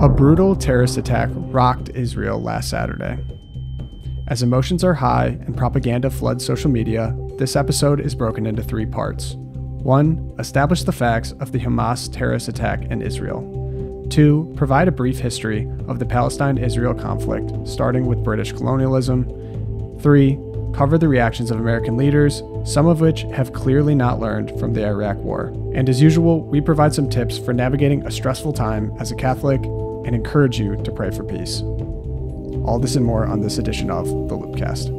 A brutal terrorist attack rocked Israel last Saturday. As emotions are high and propaganda floods social media, this episode is broken into three parts. One, establish the facts of the Hamas terrorist attack in Israel. Two, provide a brief history of the Palestine Israel conflict, starting with British colonialism. Three, cover the reactions of American leaders, some of which have clearly not learned from the Iraq War. And as usual, we provide some tips for navigating a stressful time as a Catholic and encourage you to pray for peace. All this and more on this edition of the Loopcast.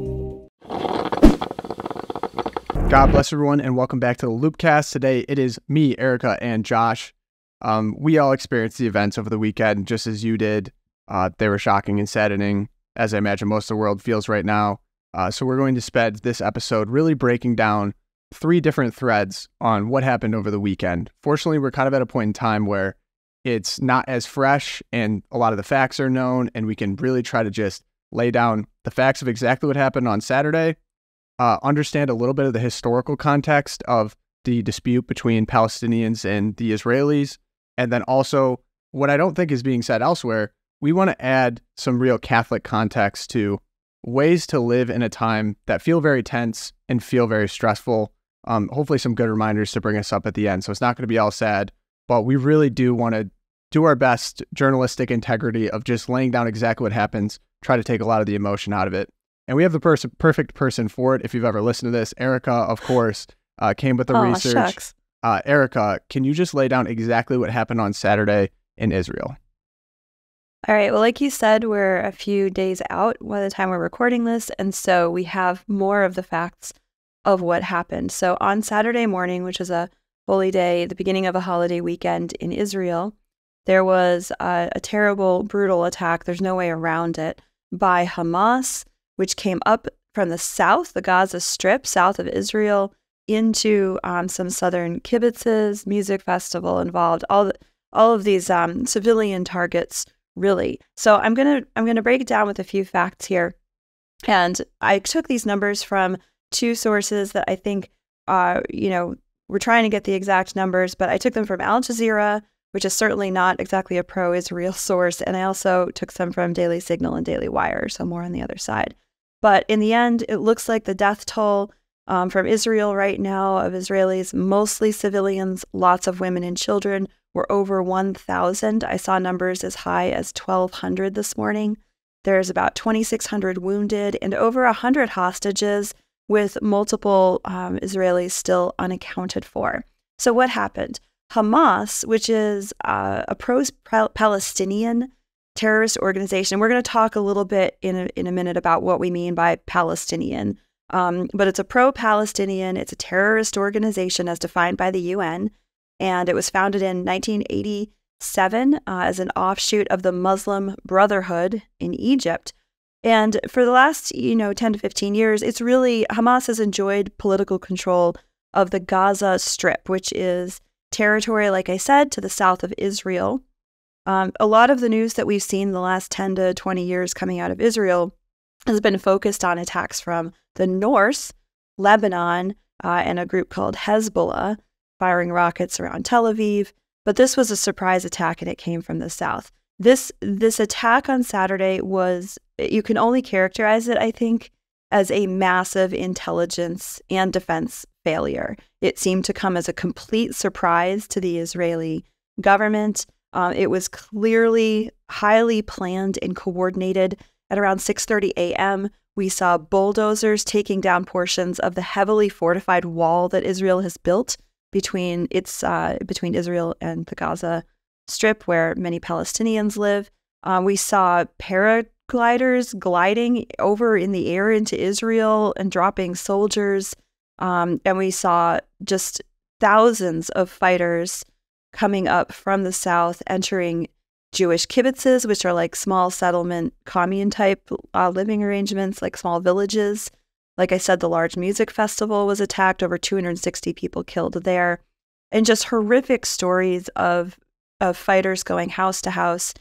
God bless everyone, and welcome back to the Loopcast. Today it is me, Erica, and Josh. Um, we all experienced the events over the weekend just as you did. Uh, they were shocking and saddening, as I imagine most of the world feels right now. Uh, so we're going to spend this episode really breaking down three different threads on what happened over the weekend. Fortunately, we're kind of at a point in time where it's not as fresh and a lot of the facts are known, and we can really try to just lay down the facts of exactly what happened on Saturday, uh, understand a little bit of the historical context of the dispute between Palestinians and the Israelis, and then also what I don't think is being said elsewhere. We want to add some real Catholic context to ways to live in a time that feel very tense and feel very stressful. Um, hopefully, some good reminders to bring us up at the end. So it's not going to be all sad, but we really do want to do our best journalistic integrity of just laying down exactly what happens, try to take a lot of the emotion out of it. And we have the pers- perfect person for it. If you've ever listened to this, Erica, of course, uh, came with the Aw, research. Uh, Erica, can you just lay down exactly what happened on Saturday in Israel? All right. Well, like you said, we're a few days out by the time we're recording this. And so we have more of the facts of what happened. So on Saturday morning, which is a holy day, the beginning of a holiday weekend in Israel, there was a, a terrible, brutal attack. There's no way around it by Hamas, which came up from the south, the Gaza Strip, south of Israel, into um, some southern kibbutzes, music festival involved, all the, all of these um, civilian targets really. So I'm gonna I'm gonna break it down with a few facts here, and I took these numbers from two sources that I think uh you know we're trying to get the exact numbers, but I took them from Al Jazeera, which is certainly not exactly a pro-Israel source, and I also took some from Daily Signal and Daily Wire, so more on the other side. But in the end, it looks like the death toll um, from Israel right now of Israelis, mostly civilians, lots of women and children, were over 1,000. I saw numbers as high as 1,200 this morning. There's about 2,600 wounded and over 100 hostages, with multiple um, Israelis still unaccounted for. So, what happened? Hamas, which is uh, a pro Palestinian terrorist organization, we're going to talk a little bit in a, in a minute about what we mean by Palestinian. Um, but it's a pro Palestinian, it's a terrorist organization as defined by the UN and it was founded in 1987 uh, as an offshoot of the Muslim Brotherhood in Egypt. And for the last, you know, 10 to 15 years, it's really Hamas has enjoyed political control of the Gaza Strip, which is territory, like I said, to the south of Israel. Um, a lot of the news that we've seen the last 10 to 20 years coming out of Israel has been focused on attacks from the north, Lebanon, uh, and a group called Hezbollah, firing rockets around Tel Aviv. But this was a surprise attack and it came from the south. This this attack on Saturday was you can only characterize it, I think, as a massive intelligence and defense failure. It seemed to come as a complete surprise to the Israeli government. Um, it was clearly highly planned and coordinated. At around 6:30 a.m., we saw bulldozers taking down portions of the heavily fortified wall that Israel has built between its uh, between Israel and the Gaza Strip, where many Palestinians live. Uh, we saw paragliders gliding over in the air into Israel and dropping soldiers, um, and we saw just thousands of fighters coming up from the south, entering Jewish kibbutzes, which are like small settlement commune type uh, living arrangements, like small villages. Like I said, the large music festival was attacked, over 260 people killed there. And just horrific stories of, of fighters going house to house,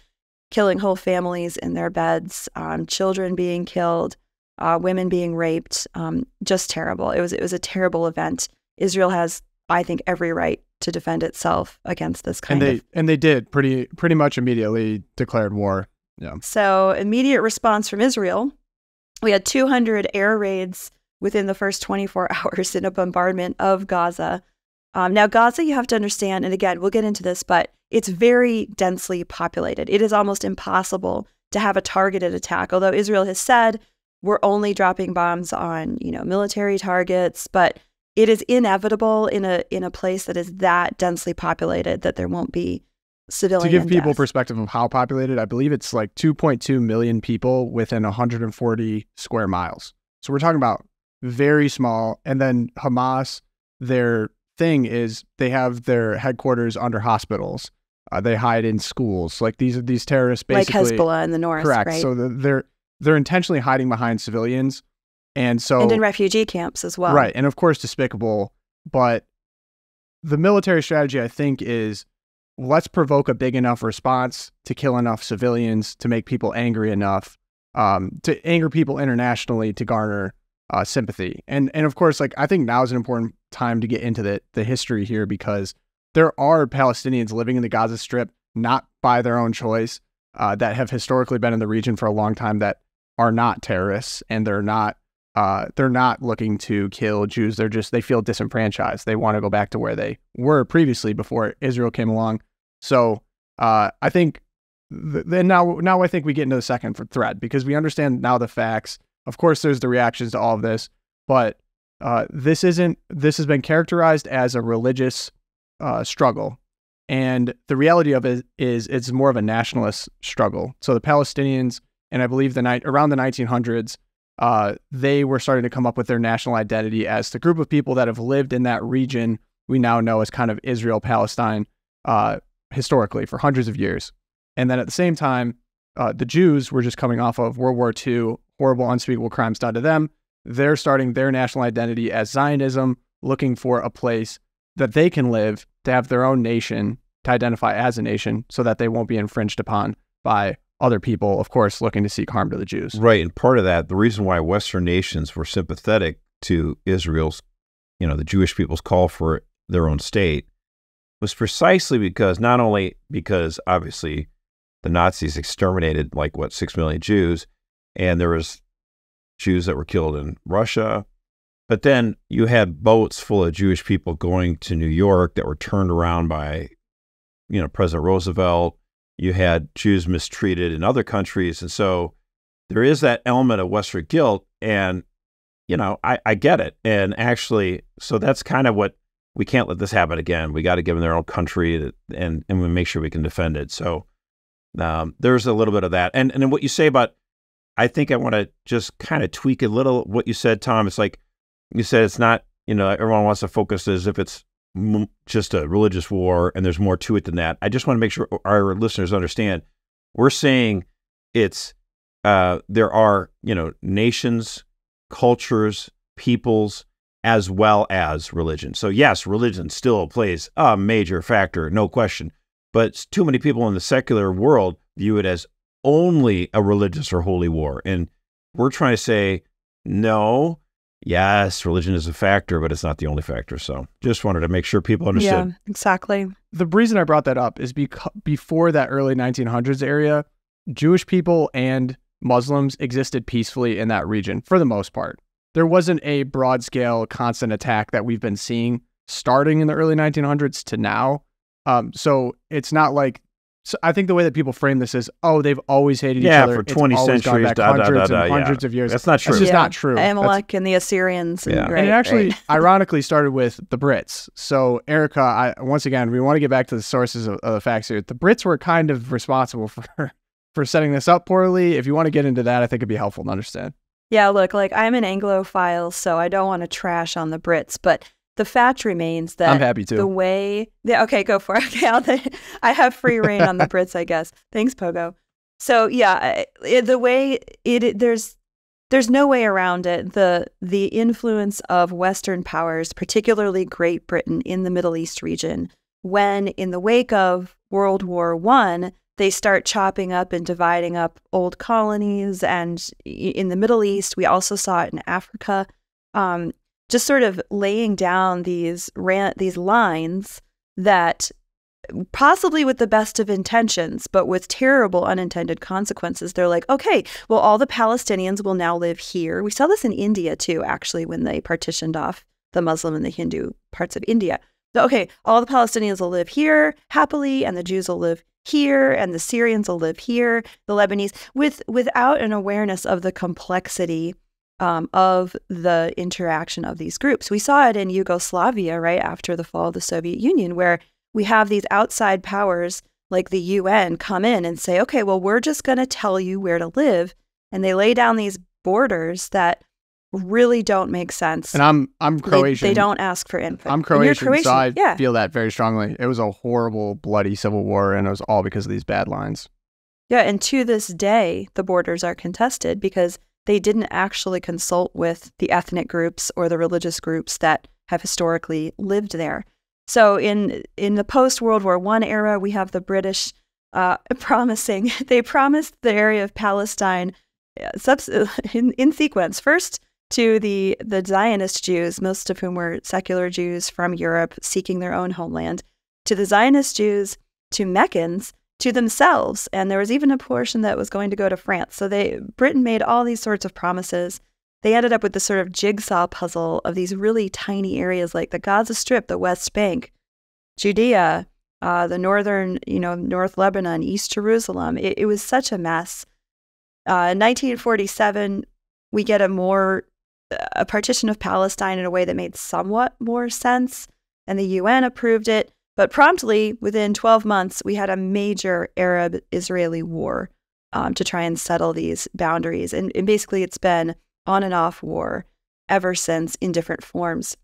killing whole families in their beds, um, children being killed, uh, women being raped. Um, just terrible. It was, it was a terrible event. Israel has I think, every right to defend itself against this kind and they of. and they did pretty pretty much immediately declared war. Yeah. So, immediate response from Israel. We had 200 air raids within the first 24 hours in a bombardment of Gaza. Um, now, Gaza, you have to understand, and again, we'll get into this, but it's very densely populated. It is almost impossible to have a targeted attack. Although Israel has said we're only dropping bombs on, you know, military targets, but it is inevitable in a in a place that is that densely populated that there won't be civilian. To give people perspective of how populated, I believe it's like 2.2 million people within 140 square miles. So we're talking about very small. And then Hamas, their thing is they have their headquarters under hospitals. Uh, they hide in schools. Like these are these terrorists basically like Hezbollah in the north, correct. right? So the, they're they're intentionally hiding behind civilians, and so and in refugee camps as well. Right. And of course, despicable. But the military strategy, I think, is let's provoke a big enough response to kill enough civilians to make people angry enough, um, to anger people internationally to garner uh, sympathy. And and of course, like I think now is an important time to get into the the history here because there are Palestinians living in the Gaza Strip not by their own choice uh, that have historically been in the region for a long time that are not terrorists and they're not uh, they're not looking to kill Jews. They're just they feel disenfranchised. They want to go back to where they were previously before Israel came along. So uh, I think th- then now now I think we get into the second thread because we understand now the facts. Of course, there's the reactions to all of this, but uh, this isn't. This has been characterized as a religious uh, struggle, and the reality of it is it's more of a nationalist struggle. So the Palestinians, and I believe the night around the 1900s, uh, they were starting to come up with their national identity as the group of people that have lived in that region we now know as kind of Israel Palestine uh, historically for hundreds of years. And then at the same time, uh, the Jews were just coming off of World War II, horrible, unspeakable crimes done to them. They're starting their national identity as Zionism, looking for a place that they can live to have their own nation, to identify as a nation, so that they won't be infringed upon by other people, of course, looking to seek harm to the Jews. Right. And part of that, the reason why Western nations were sympathetic to Israel's, you know, the Jewish people's call for their own state was precisely because not only because obviously the Nazis exterminated like what six million Jews, and there was Jews that were killed in Russia, but then you had boats full of Jewish people going to New York that were turned around by, you know, President Roosevelt. You had Jews mistreated in other countries, and so there is that element of Western guilt, and you know, I, I get it, and actually, so that's kind of what we can't let this happen again. We got to give them their own country, and and we make sure we can defend it. So um, there's a little bit of that, and and then what you say about, I think I want to just kind of tweak a little what you said, Tom. It's like you said, it's not you know everyone wants to focus as if it's just a religious war, and there's more to it than that. I just want to make sure our listeners understand. We're saying it's uh, there are you know nations, cultures, peoples as well as religion. So, yes, religion still plays a major factor, no question. But too many people in the secular world view it as only a religious or holy war. And we're trying to say, no, yes, religion is a factor, but it's not the only factor. So, just wanted to make sure people understood. Yeah, exactly. The reason I brought that up is because before that early 1900s area, Jewish people and Muslims existed peacefully in that region for the most part there wasn't a broad scale constant attack that we've been seeing starting in the early 1900s to now. Um, so it's not like so I think the way that people frame this is, oh, they've always hated Yeah, each other. for It's 20 gone centuries, back da, da, da, hundreds da, and yeah. hundreds of years. That's not true. That's just Yeah. not true. That's- Amalek and the Assyrians. And, Yeah. right, and it actually, right. ironically, started with the Brits. So, Erica, I, once again, we want to get back to the sources of, of the facts here. The Brits were kind of responsible for for setting this up poorly. If you want to get into that, I think it'd be helpful to understand. Yeah, look, like I'm an Anglophile, so I don't want to trash on the Brits, but the fact remains that I'm happy to. the way yeah, okay, go for it. Okay, I'll, I have free reign on the Brits, I guess. Thanks, Pogo. So yeah, it, the way it, it there's there's no way around it. The the influence of Western powers, particularly Great Britain in the Middle East region, when in the wake of World War One, they start chopping up and dividing up old colonies, and in the Middle East, we also saw it in Africa. Um, just sort of laying down these ran- these lines that possibly with the best of intentions, but with terrible unintended consequences. They're like, okay, well, all the Palestinians will now live here. We saw this in India too, actually, when they partitioned off the Muslim and the Hindu parts of India. So, okay, all the Palestinians will live here happily, and the Jews will live here, and the Syrians will live here, the Lebanese, with without an awareness of the complexity um, of the interaction of these groups. We saw it in Yugoslavia right after the fall of the Soviet Union, where we have these outside powers like the UN come in and say, okay, well, we're just going to tell you where to live. And they lay down these borders that really don't make sense. And I'm I'm Croatian. They, they don't ask for input. I'm Croatian, Croatian, so I yeah. feel that very strongly. It was a horrible, bloody civil war, and it was all because of these bad lines. Yeah, and to this day, the borders are contested because they didn't actually consult with the ethnic groups or the religious groups that have historically lived there. So in in the post World War One era, we have the British uh, promising they promised the area of Palestine uh, in, in sequence first to the the Zionist Jews, most of whom were secular Jews from Europe seeking their own homeland, to the Zionist Jews, to Meccans, to themselves, and there was even a portion that was going to go to France. So they Britain made all these sorts of promises they ended up with this sort of jigsaw puzzle of these really tiny areas like the Gaza Strip, the West Bank, Judea, uh, the northern, you know, North Lebanon, East Jerusalem. It, it was such a mess. Uh, in 1947, we get a more a partition of Palestine in a way that made somewhat more sense, and the UN approved it. But promptly, within 12 months, we had a major Arab-Israeli war um, to try and settle these boundaries, and, and basically, it's been on and off war ever since in different forms.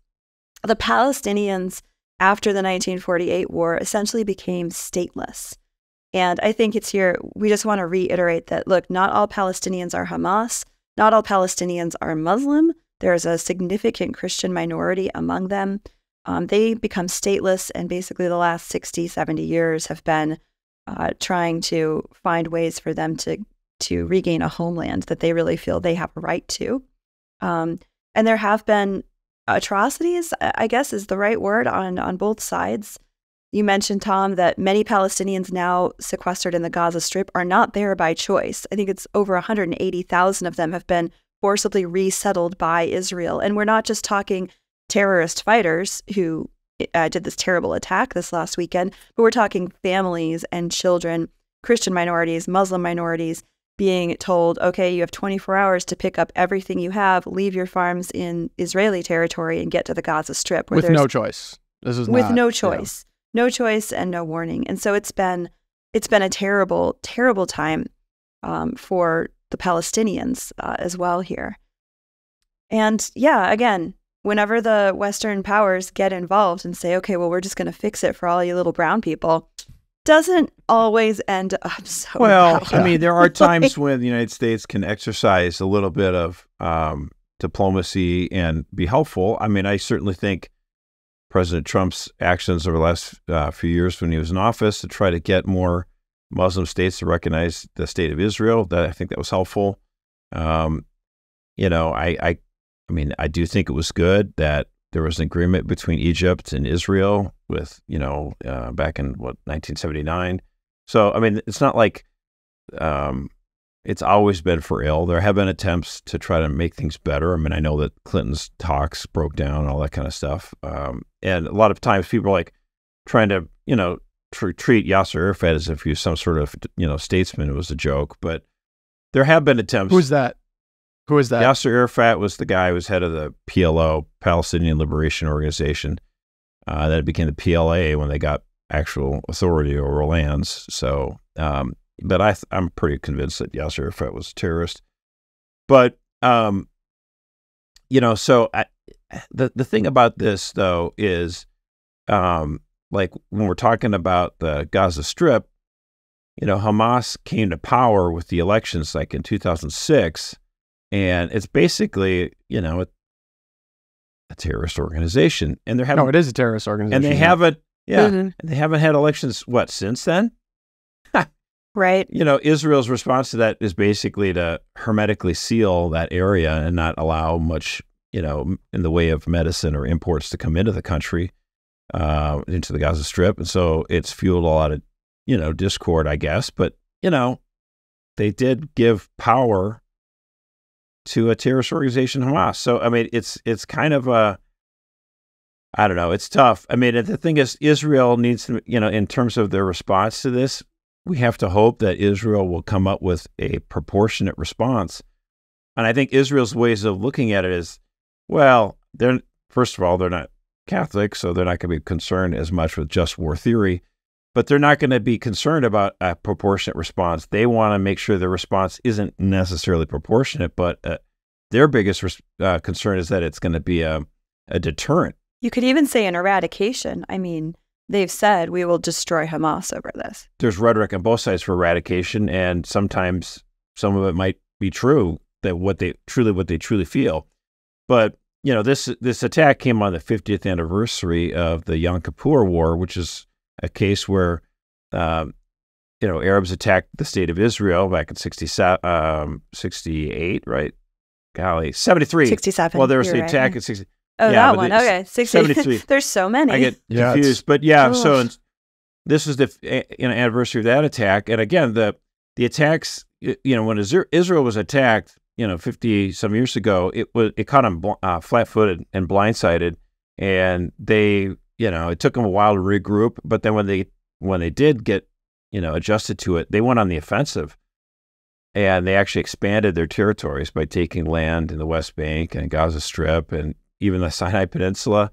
The Palestinians, after the 1948 war, essentially became stateless. And I think it's here, we just want to reiterate that look, not all Palestinians are Hamas, not all Palestinians are Muslim. There's a significant Christian minority among them. Um, they become stateless, and basically, the last 60, 70 years have been uh, trying to find ways for them to to regain a homeland that they really feel they have a right to. Um, and there have been atrocities, I guess is the right word, on, on both sides. You mentioned, Tom, that many Palestinians now sequestered in the Gaza Strip are not there by choice. I think it's over 180,000 of them have been forcibly resettled by Israel. And we're not just talking terrorist fighters who uh, did this terrible attack this last weekend, but we're talking families and children, Christian minorities, Muslim minorities, being told, okay, you have 24 hours to pick up everything you have, leave your farms in Israeli territory, and get to the Gaza Strip. with no choice. This is with not, no choice, yeah. no choice, and no warning. And so it's been it's been a terrible, terrible time um, for the Palestinians uh, as well here. And yeah, again, whenever the Western powers get involved and say, okay, well, we're just going to fix it for all you little brown people, doesn't always end up so well. I mean, there are times when the United States can exercise a little bit of um, diplomacy and be helpful. I mean, I certainly think President Trump's actions over the last uh, few years when he was in office to try to get more Muslim states to recognize the state of Israel, that I think that was helpful. Um, you know, I, I, I mean, I do think it was good that there was an agreement between Egypt and Israel with, you know, uh, back in what 1979. So I mean, it's not like um, it's always been for ill. There have been attempts to try to make things better. I mean, I know that Clinton's talks broke down all that kind of stuff. Um, and a lot of times people are like trying to, you know, tr- treat Yasser Arafat as if he was some sort of, you know, statesman. It was a joke, but there have been attempts. Who's that? Who is that? Yasser Arafat was the guy who was head of the PLO, Palestinian Liberation Organization. Uh, then it became the PLA when they got actual authority over lands. So, um, but I, I'm pretty convinced that Yasser Arafat was a terrorist. But, um, you know, so I, the the thing about this though is, um, like when we're talking about the Gaza Strip, you know, Hamas came to power with the elections like in 2006 and it's basically you know a, a terrorist organization, and they're having no, it is a terrorist organization, and they yeah. haven't yeah, Mhm. and they haven't had elections what since then. right? You know, Israel's response to that is basically to hermetically seal that area and not allow much you know, in the way of medicine or imports to come into the country, uh, into the Gaza Strip, and so it's fueled a lot of, you know, discord, I guess. But you know, they did give power to a terrorist organization, Hamas. So I mean, it's it's kind of a I don't know. It's tough. I mean, the thing is, Israel needs to, you know, in terms of their response to this, we have to hope that Israel will come up with a proportionate response. And I think Israel's ways of looking at it is, well, they're first of all, they're not Catholic, so they're not going to be concerned as much with just war theory, but they're not going to be concerned about a proportionate response. They want to make sure the response isn't necessarily proportionate, but uh, their biggest uh, concern is that it's going to be a, a deterrent you could even say an eradication. I mean, they've said we will destroy Hamas over this. There's rhetoric on both sides for eradication, and sometimes some of it might be true that what they truly what they truly feel. But you know, this this attack came on the 50th anniversary of the Yom Kippur War, which is a case where um, you know Arabs attacked the state of Israel back in 67, um, 68, right? Golly, 73. 67. Well, there was the attack right. in 60. Oh, yeah, that one. Okay, 60. There's so many. I get yeah, confused, but yeah. So this is the you know, anniversary of that attack, and again, the the attacks. You know, when Israel was attacked, you know, 50 some years ago, it was it caught them uh, flat-footed and blindsided, and they, you know, it took them a while to regroup. But then when they when they did get, you know, adjusted to it, they went on the offensive, and they actually expanded their territories by taking land in the West Bank and Gaza Strip and even the Sinai Peninsula.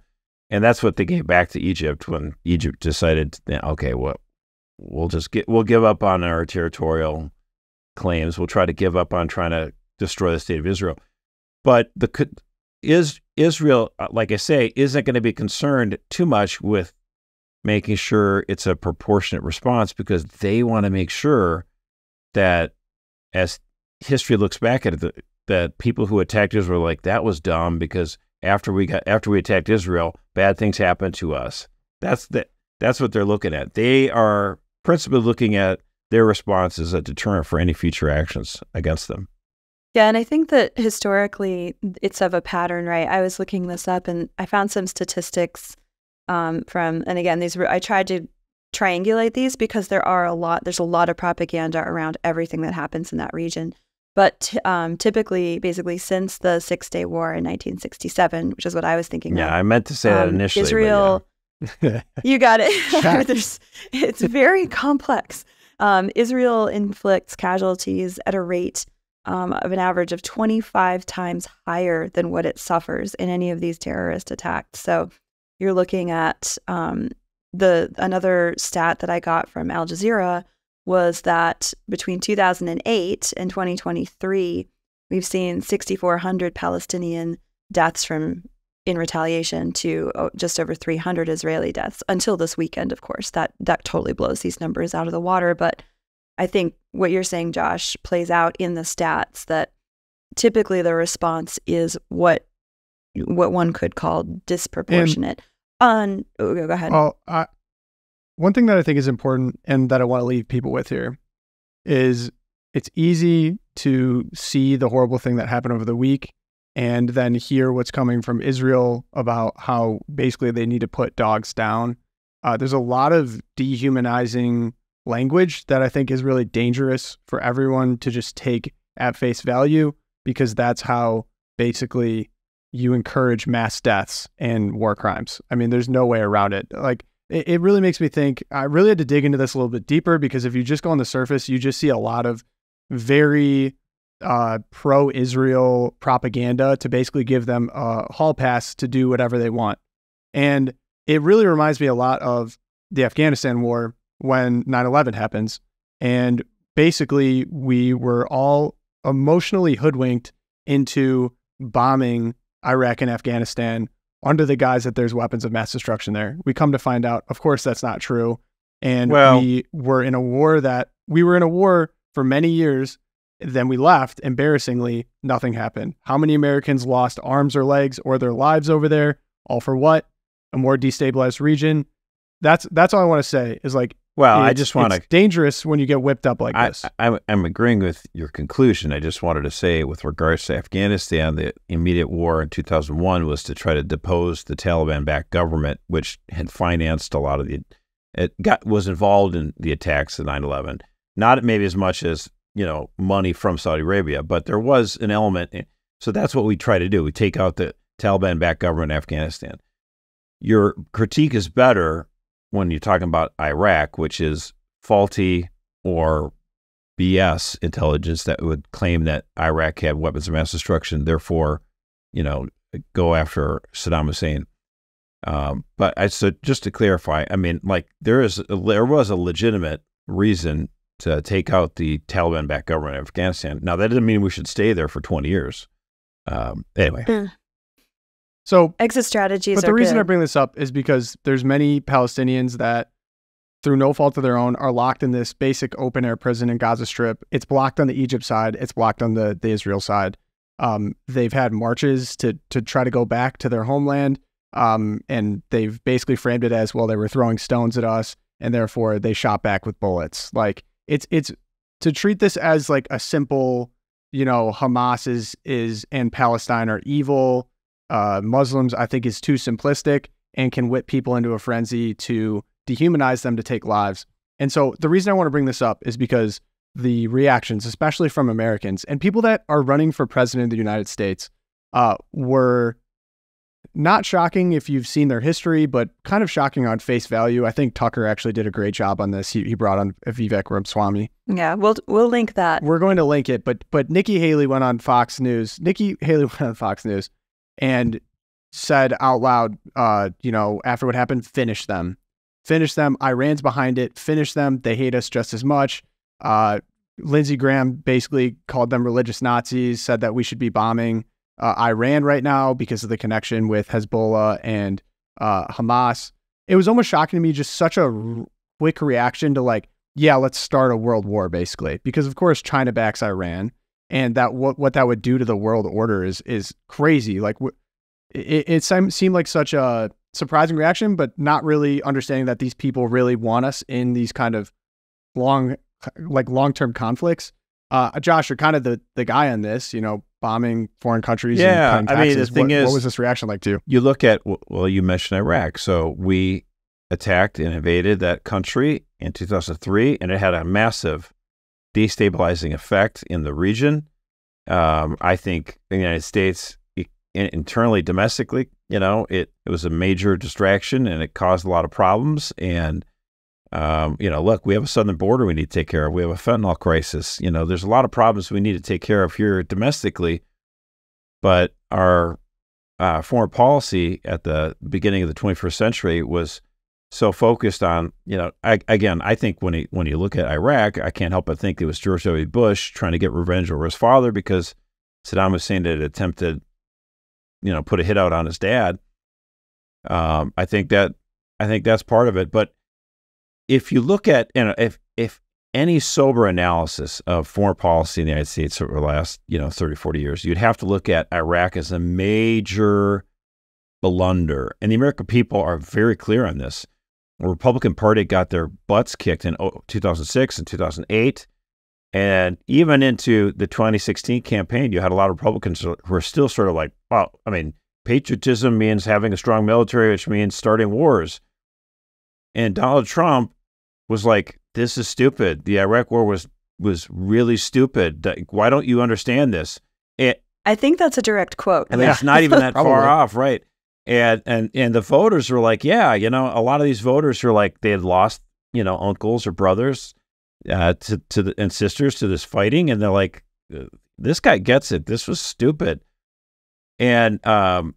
And that's what they gave back to Egypt when Egypt decided, okay, well, we'll just get, we'll give up on our territorial claims. We'll try to give up on trying to destroy the state of Israel. But the is Israel, uh, like I say, isn't going to be concerned too much with making sure it's a proportionate response because they want to make sure that as history looks back at it, that people who attacked Israel like that was dumb because after we got after we attacked Israel, bad things happened to us. That's the that's what they're looking at. They are principally looking at their response as a deterrent for any future actions against them. Yeah, and I think that historically it's of a pattern, right? I was looking this up and I found some statistics um, from, and again, these were I tried to triangulate these because there are a lot. There's a lot of propaganda around everything that happens in that region. But um, typically, basically, since the Six Day War in 1967, which is what I was thinking. Yeah, of, I meant to say um, that initially. Israel, yeah. you got it. it's very complex. Um, Israel inflicts casualties at a rate um, of an average of 25 times higher than what it suffers in any of these terrorist attacks. So you're looking at um, the another stat that I got from Al Jazeera was that between 2008 and 2023, we've seen 6,400 Palestinian deaths from in retaliation to oh, just over 300 Israeli deaths until this weekend. Of course, that that totally blows these numbers out of the water. But I think what you're saying, Josh, plays out in the stats that typically the response is what what one could call disproportionate. On oh, go ahead. Well, I, one thing that I think is important and that I want to leave people with here is it's easy to see the horrible thing that happened over the week and then hear what's coming from Israel about how basically they need to put dogs down. Uh, there's a lot of dehumanizing language that I think is really dangerous for everyone to just take at face value because that's how basically you encourage mass deaths and war crimes. I mean, there's no way around it. Like, it, it really makes me think. I really had to dig into this a little bit deeper because if you just go on the surface, you just see a lot of very uh, pro Israel propaganda to basically give them a hall pass to do whatever they want. And it really reminds me a lot of the Afghanistan war when 9 11 happens. And basically, we were all emotionally hoodwinked into bombing Iraq and Afghanistan under the guise that there's weapons of mass destruction there. We come to find out, of course, that's not true. And well, we were in a war that we were in a war for many years. Then we left. Embarrassingly, nothing happened. How many Americans lost arms or legs or their lives over there? All for what? A more destabilized region. That's that's all I want to say is like Well, I just want to it's dangerous when you get whipped up like I, this. I, I'm agreeing with your conclusion. I just wanted to say, with regards to Afghanistan, the immediate war in 2001 was to try to depose the Taliban-backed government, which had financed a lot of the. It got was involved in the attacks of 9/11. Not maybe as much as you know money from Saudi Arabia, but there was an element. in- so that's what we try to do. We take out the Taliban-backed government in Afghanistan. Your critique is better when you're talking about Iraq, which is faulty or BS intelligence that would claim that Iraq had weapons of mass destruction, therefore, you know, go after Saddam Hussein. Um, but I so just to clarify, I mean, like there is there was a legitimate reason to take out the Taliban-backed government in Afghanistan. Now that doesn't mean we should stay there for 20 years. Um, anyway, so Exit strategies But the reason good. I bring this up is because there's many Palestinians that, through no fault of their own, are locked in this basic open air prison in Gaza Strip. It's blocked on the Egypt side. It's blocked on the, the Israel side. Um, they've had marches to to try to go back to their homeland, um, and they've basically framed it as well. They were throwing stones at us, and therefore they shot back with bullets. Like it's it's to treat this as like a simple, you know, Hamas is is and Palestine are evil uh, Muslims, I think, is too simplistic and can whip people into a frenzy to dehumanize them to take lives. And so the reason I want to bring this up is because the reactions, especially from Americans and people that are running for president of the United States, uh, were not shocking if you've seen their history, but kind of shocking on face value. I think Tucker actually did a great job on this. He, he brought on Vivek Ramaswamy. yeah, we'll we'll link that. We're going to link it, but but Nikki Haley went on Fox News. Nikki Haley went on Fox News and said out loud, uh, you know, after what happened, finish them, finish them. Iran's behind it. Finish them. They hate us just as much. Uh, Lindsey Graham basically called them religious Nazis. Said that we should be bombing uh, Iran right now because of the connection with Hezbollah and uh, Hamas. It was almost shocking to me, just such a r- quick reaction to like, yeah, let's start a world war, basically, because of course China backs Iran, and that what what that would do to the world order is is crazy. Like, it, it seemed like such a surprising reaction, but not really understanding that these people really want us in these kind of long, like long term conflicts. Uh, Josh, you're kind of the the guy on this, you know, bombing foreign countries. Yeah, and I mean, the thing what, is- what was this reaction like to you? you look at well, you mentioned Iraq, so we attacked and invaded that country in 2003, and it had a massive destabilizing effect in the region. Um, I think the United States i- in- internally, domestically, you know, it, it was a major distraction and it caused a lot of problems. And, um, you know, look, we have a southern border we need to take care of. We have a fentanyl crisis. You know, there's a lot of problems we need to take care of here domestically. But our uh, foreign policy at the beginning of the 21st century was so focused on, you know, I, again, I think when he, when you look at Iraq, I can't help but think it was George W. Bush trying to get revenge over his father because Saddam Hussein had attempted, you know, put a hit out on his dad. Um, I think that I think that's part of it. But if you look at, you know, if if any sober analysis of foreign policy in the United States over the last, you know, 30, 40 years, you'd have to look at Iraq as a major blunder. And the American people are very clear on this. The Republican Party got their butts kicked in oh, 2006 and 2008. And even into the 2016 campaign, you had a lot of Republicans who were still sort of like, well, I mean, patriotism means having a strong military, which means starting wars. And Donald Trump was like, this is stupid. The Iraq war was was really stupid. Why don't you understand this? It, I think that's a direct quote. I mean, it's not even that far off, right? And and and the voters were like, yeah, you know, a lot of these voters were like they had lost, you know, uncles or brothers uh, to to the, and sisters to this fighting, and they're like, "Uh, this guy gets it. This was stupid. And um,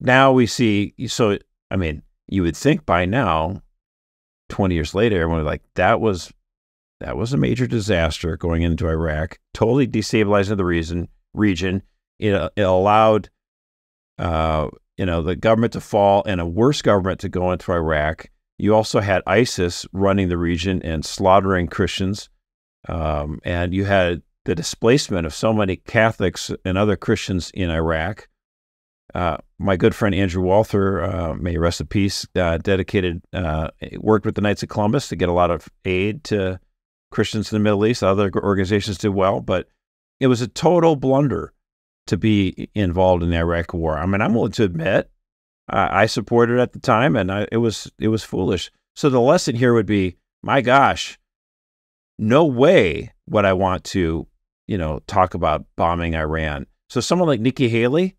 now we see. So I mean, you would think by now, twenty years later, everyone be like that was that was a major disaster going into Iraq, totally destabilizing the reason region. It, it allowed, uh, you know, the government to fall and a worse government to go into Iraq. You also had ISIS running the region and slaughtering Christians, um, and you had the displacement of so many Catholics and other Christians in Iraq. uh, my good friend Andrew Walther, uh, may rest in peace, uh, dedicated, uh, worked with the Knights of Columbus to get a lot of aid to Christians in the Middle East. Other organizations did well, but it was a total blunder to be involved in the Iraq War. I mean, I'm willing to admit I supported at the time, and I, it was it was foolish. So the lesson here would be, my gosh, no way would I want to, you know, talk about bombing Iran. So someone like Nikki Haley,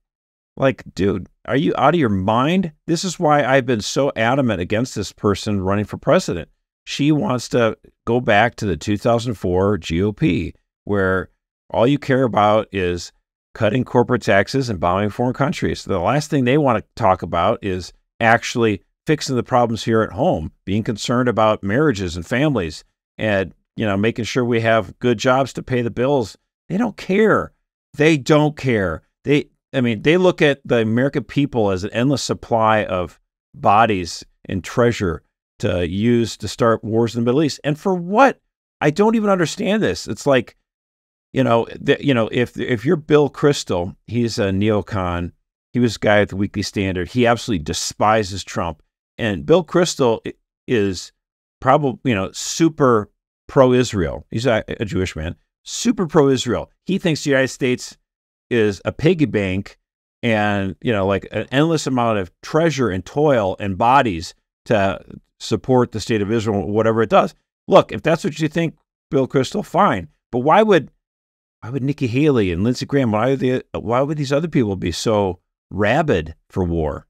like, dude, are you out of your mind? This is why I've been so adamant against this person running for president. She wants to go back to the 2004 GOP, where all you care about is cutting corporate taxes and bombing foreign countries. The last thing they want to talk about is actually fixing the problems here at home, being concerned about marriages and families and, you know, making sure we have good jobs to pay the bills. They don't care. They don't care. They I mean, they look at the American people as an endless supply of bodies and treasure to use to start wars in the Middle East. And for what? I don't even understand this. It's like you know, the, you know, if if you're Bill Kristol, he's a neocon. He was a guy at the Weekly Standard. He absolutely despises Trump. And Bill Kristol is probably, you know, super pro-Israel. He's a, a Jewish man, super pro-Israel. He thinks the United States is a piggy bank and, you know, like an endless amount of treasure and toil and bodies to support the state of Israel, whatever it does. Look, if that's what you think, Bill Kristol, fine. But why would why would Nikki Haley and Lindsey Graham, why would, they, why would these other people be so rabid for war?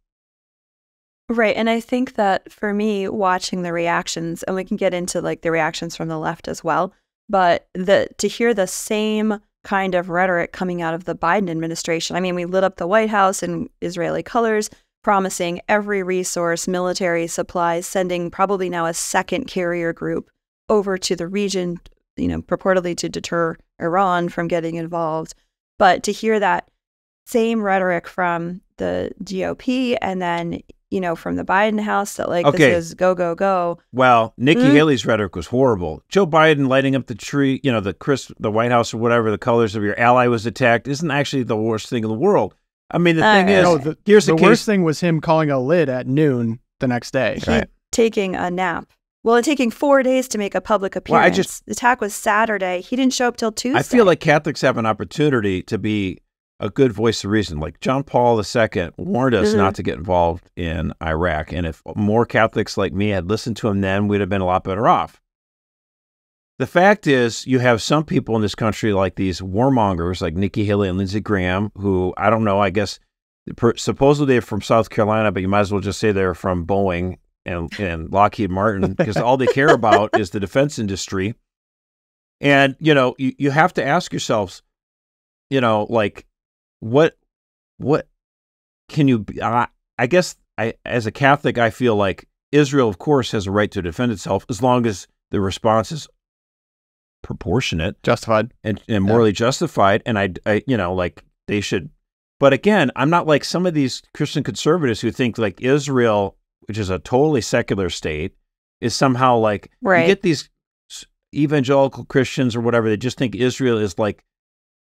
Right. And I think that for me, watching the reactions, and we can get into like the reactions from the left as well, but the to hear the same kind of rhetoric coming out of the Biden administration. I mean, we lit up the White House in Israeli colors, promising every resource, military supplies, sending probably now a second carrier group over to the region you know, purportedly to deter Iran from getting involved. But to hear that same rhetoric from the GOP and then, you know, from the Biden house that like okay. this is go, go, go. Well, Nikki mm-hmm. Haley's rhetoric was horrible. Joe Biden lighting up the tree, you know, the Chris the White House or whatever, the colors of your ally was attacked isn't actually the worst thing in the world. I mean, the thing is, no, the, here's the, the worst thing was him calling a lid at noon the next day. Right. Taking a nap. Well, it's taking four days to make a public appearance. Well, I just, the attack was Saturday. He didn't show up till Tuesday. I feel like Catholics have an opportunity to be a good voice of reason. Like John Paul II warned us mm-hmm. not to get involved in Iraq. And if more Catholics like me had listened to him then, we'd have been a lot better off. The fact is, you have some people in this country like these warmongers, like Nikki Haley and Lindsey Graham, who I don't know, I guess supposedly they're from South Carolina, but you might as well just say they're from Boeing and, and Lockheed Martin because all they care about is the defense industry. And, you know, you, you have to ask yourselves, you know, like, what, what can you, I, I guess I, as a Catholic, I feel like Israel, of course, has a right to defend itself as long as the response is proportionate, justified, and, and morally yeah. justified. And I, I, you know, like they should. But again, I'm not like some of these Christian conservatives who think like Israel which is a totally secular state, is somehow like right. you get these evangelical Christians or whatever they just think Israel is like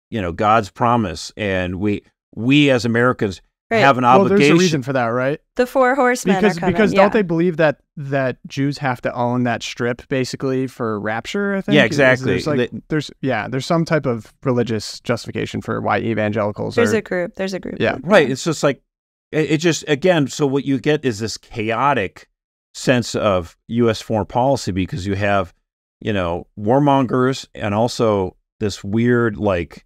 you know God's promise and we we as Americans right. have an obligation. Well, there's a reason for that, right? The four horsemen because coming, because yeah. don't they believe that that Jews have to own that strip basically for rapture? I think. Yeah, exactly. There's like they, there's yeah there's some type of religious justification for why evangelicals. There's are, a group. There's a group. Yeah, right. It's just like it, just again. So what you get is this chaotic sense of U.S. foreign policy because you have, you know, warmongers and also this weird like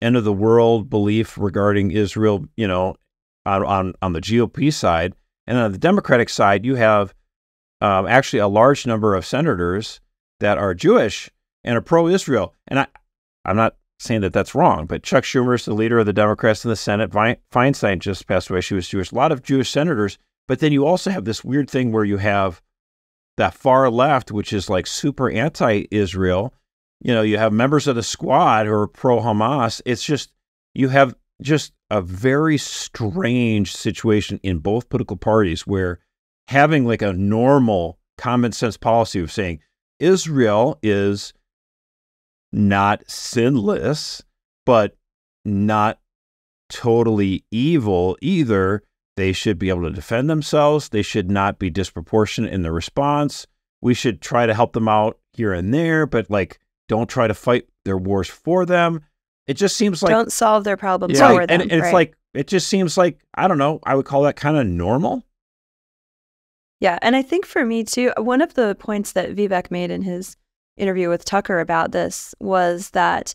end of the world belief regarding Israel. You know, on on, on the GOP side, and on the Democratic side, you have um, actually a large number of senators that are Jewish and are pro-Israel. And I, I'm not saying that that's wrong, but Chuck Schumer is the leader of the Democrats in the Senate. Feinstein just passed away. She was Jewish. A lot of Jewish senators. But then you also have this weird thing where you have that far left, which is like super anti Israel. You know, you have members of the squad who are pro Hamas. It's just, you have just a very strange situation in both political parties where having like a normal common sense policy of saying Israel is not sinless, but not totally evil either. They should be able to defend themselves. They should not be disproportionate in the response. We should try to help them out here and there, but like don't try to fight their wars for them. It just seems like Don't solve their problems Yeah. for right, them. and, and it's like it just seems like I don't know. I would call that kind of normal. Yeah, and I think for me too, one of the points that Vivek made in his interview with Tucker about this was that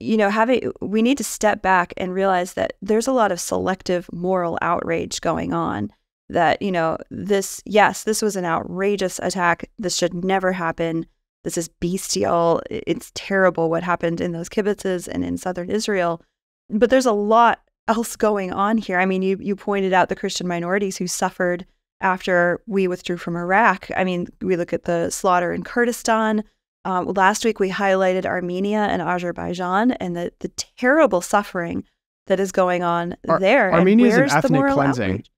you know, having we need to step back and realize that there's a lot of selective moral outrage going on. That, you know, this yes, this was an outrageous attack. This should never happen. This is bestial. It's terrible what happened in those kibbutzes and in southern Israel. But there's a lot else going on here. I mean, you you pointed out the Christian minorities who suffered after we withdrew from Iraq. I mean, we look at the slaughter in Kurdistan. Um, last week, we highlighted Armenia and Azerbaijan and the, the terrible suffering that is going on Ar- there. And Armenia is an where's the ethnic moral cleansing. outrage?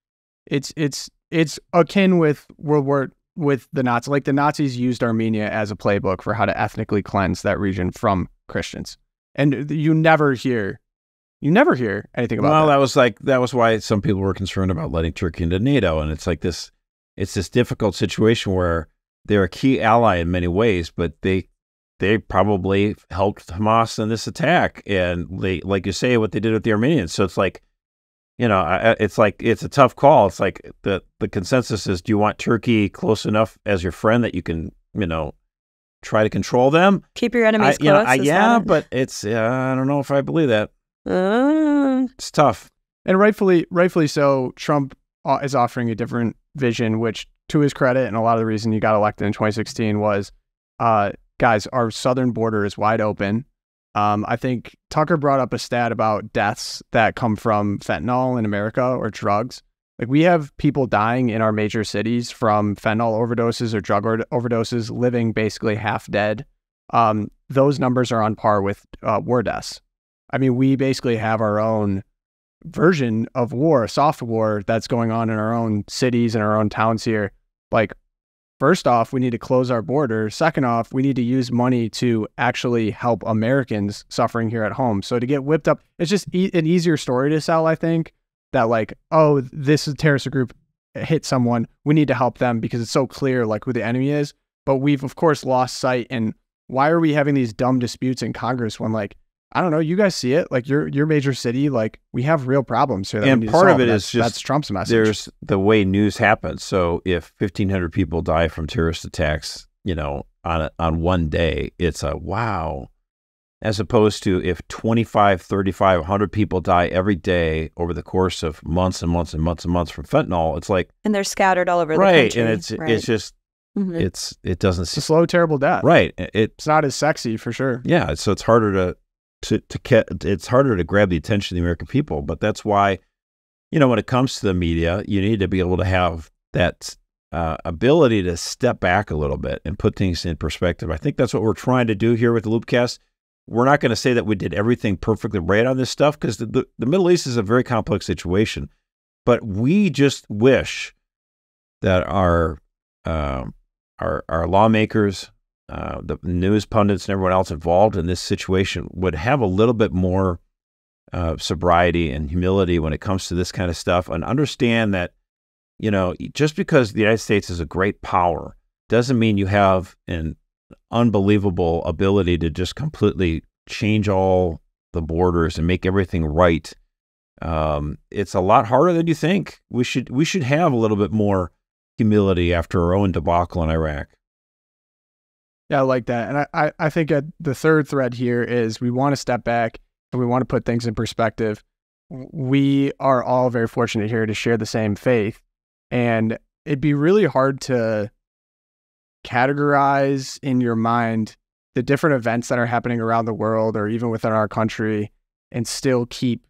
It's it's it's akin with World War with the Nazis. Like the Nazis used Armenia as a playbook for how to ethnically cleanse that region from Christians, and you never hear, you never hear anything about well, that. that was like that was why some people were concerned about letting Turkey into NATO, and it's like this, it's this difficult situation where they're a key ally in many ways, but they they probably helped Hamas in this attack, and they like you say what they did with the Armenians. So it's like, you know, I- I- it's like it's a tough call. It's like the the consensus is: do you want Turkey close enough as your friend that you can, you know, try to control them? Keep your I, enemies you know, close. I, yeah, it? but it's uh, I don't know if I believe that. Uh, It's tough. and rightfully rightfully so trump uh, is offering a different vision which to his credit and a lot of the reason he got elected in 2016 was uh, guys our southern border is wide open. Um, i think tucker brought up a stat about deaths that come from fentanyl in america or drugs. Like we have people dying in our major cities from fentanyl overdoses or drug overdoses living basically half dead. Um, those numbers are on par with uh, war deaths. I mean we basically have our own version of war, soft war that's going on in our own cities and our own towns here. Like, first off, we need to close our border. Second off, we need to use money to actually help Americans suffering here at home. So to get whipped up, it's just e- an easier story to sell, I think, that like, oh, this is terrorist group hit someone. We need to help them because it's so clear like who the enemy is. But we've of course lost sight and why are we having these dumb disputes in Congress when like I don't know. You guys see it, like your your major city. Like we have real problems here. That And part of solve, it and is that's, just that's Trump's message. There's the way news happens. So if 1,500 people die from terrorist attacks, you know, on a, on one day, it's a wow. As opposed to if 25, 35, 100 people die every day over the course of months and months and months and months from fentanyl, it's like and they're scattered all over the right, country. and it's right? it's just Mhm. it's it doesn't it's a s- slow, terrible death. right. It It's not as sexy for sure. yeah, so it's harder to to to get it's harder to grab the attention of the American people. But that's why, you know, when it comes to the media, you need to be able to have that uh, ability to step back a little bit and put things in perspective. I think that's what we're trying to do here with the Loopcast. We're not going to say that we did everything perfectly right on this stuff because the, the, the Middle East is a very complex situation. But we just wish that our um, our our lawmakers, uh, the news pundits, and everyone else involved in this situation would have a little bit more uh, sobriety and humility when it comes to this kind of stuff, and understand that you know just because the United States is a great power doesn't mean you have an unbelievable ability to just completely change all the borders and make everything right. Um, it's a lot harder than you think. We should we should have a little bit more humility after our own debacle in Iraq. Yeah, I like that. And I, I, I think uh the third thread here is we want to step back and we want to put things in perspective. We are all very fortunate here to share the same faith. And it'd be really hard to categorize in your mind the different events that are happening around the world or even within our country and still keep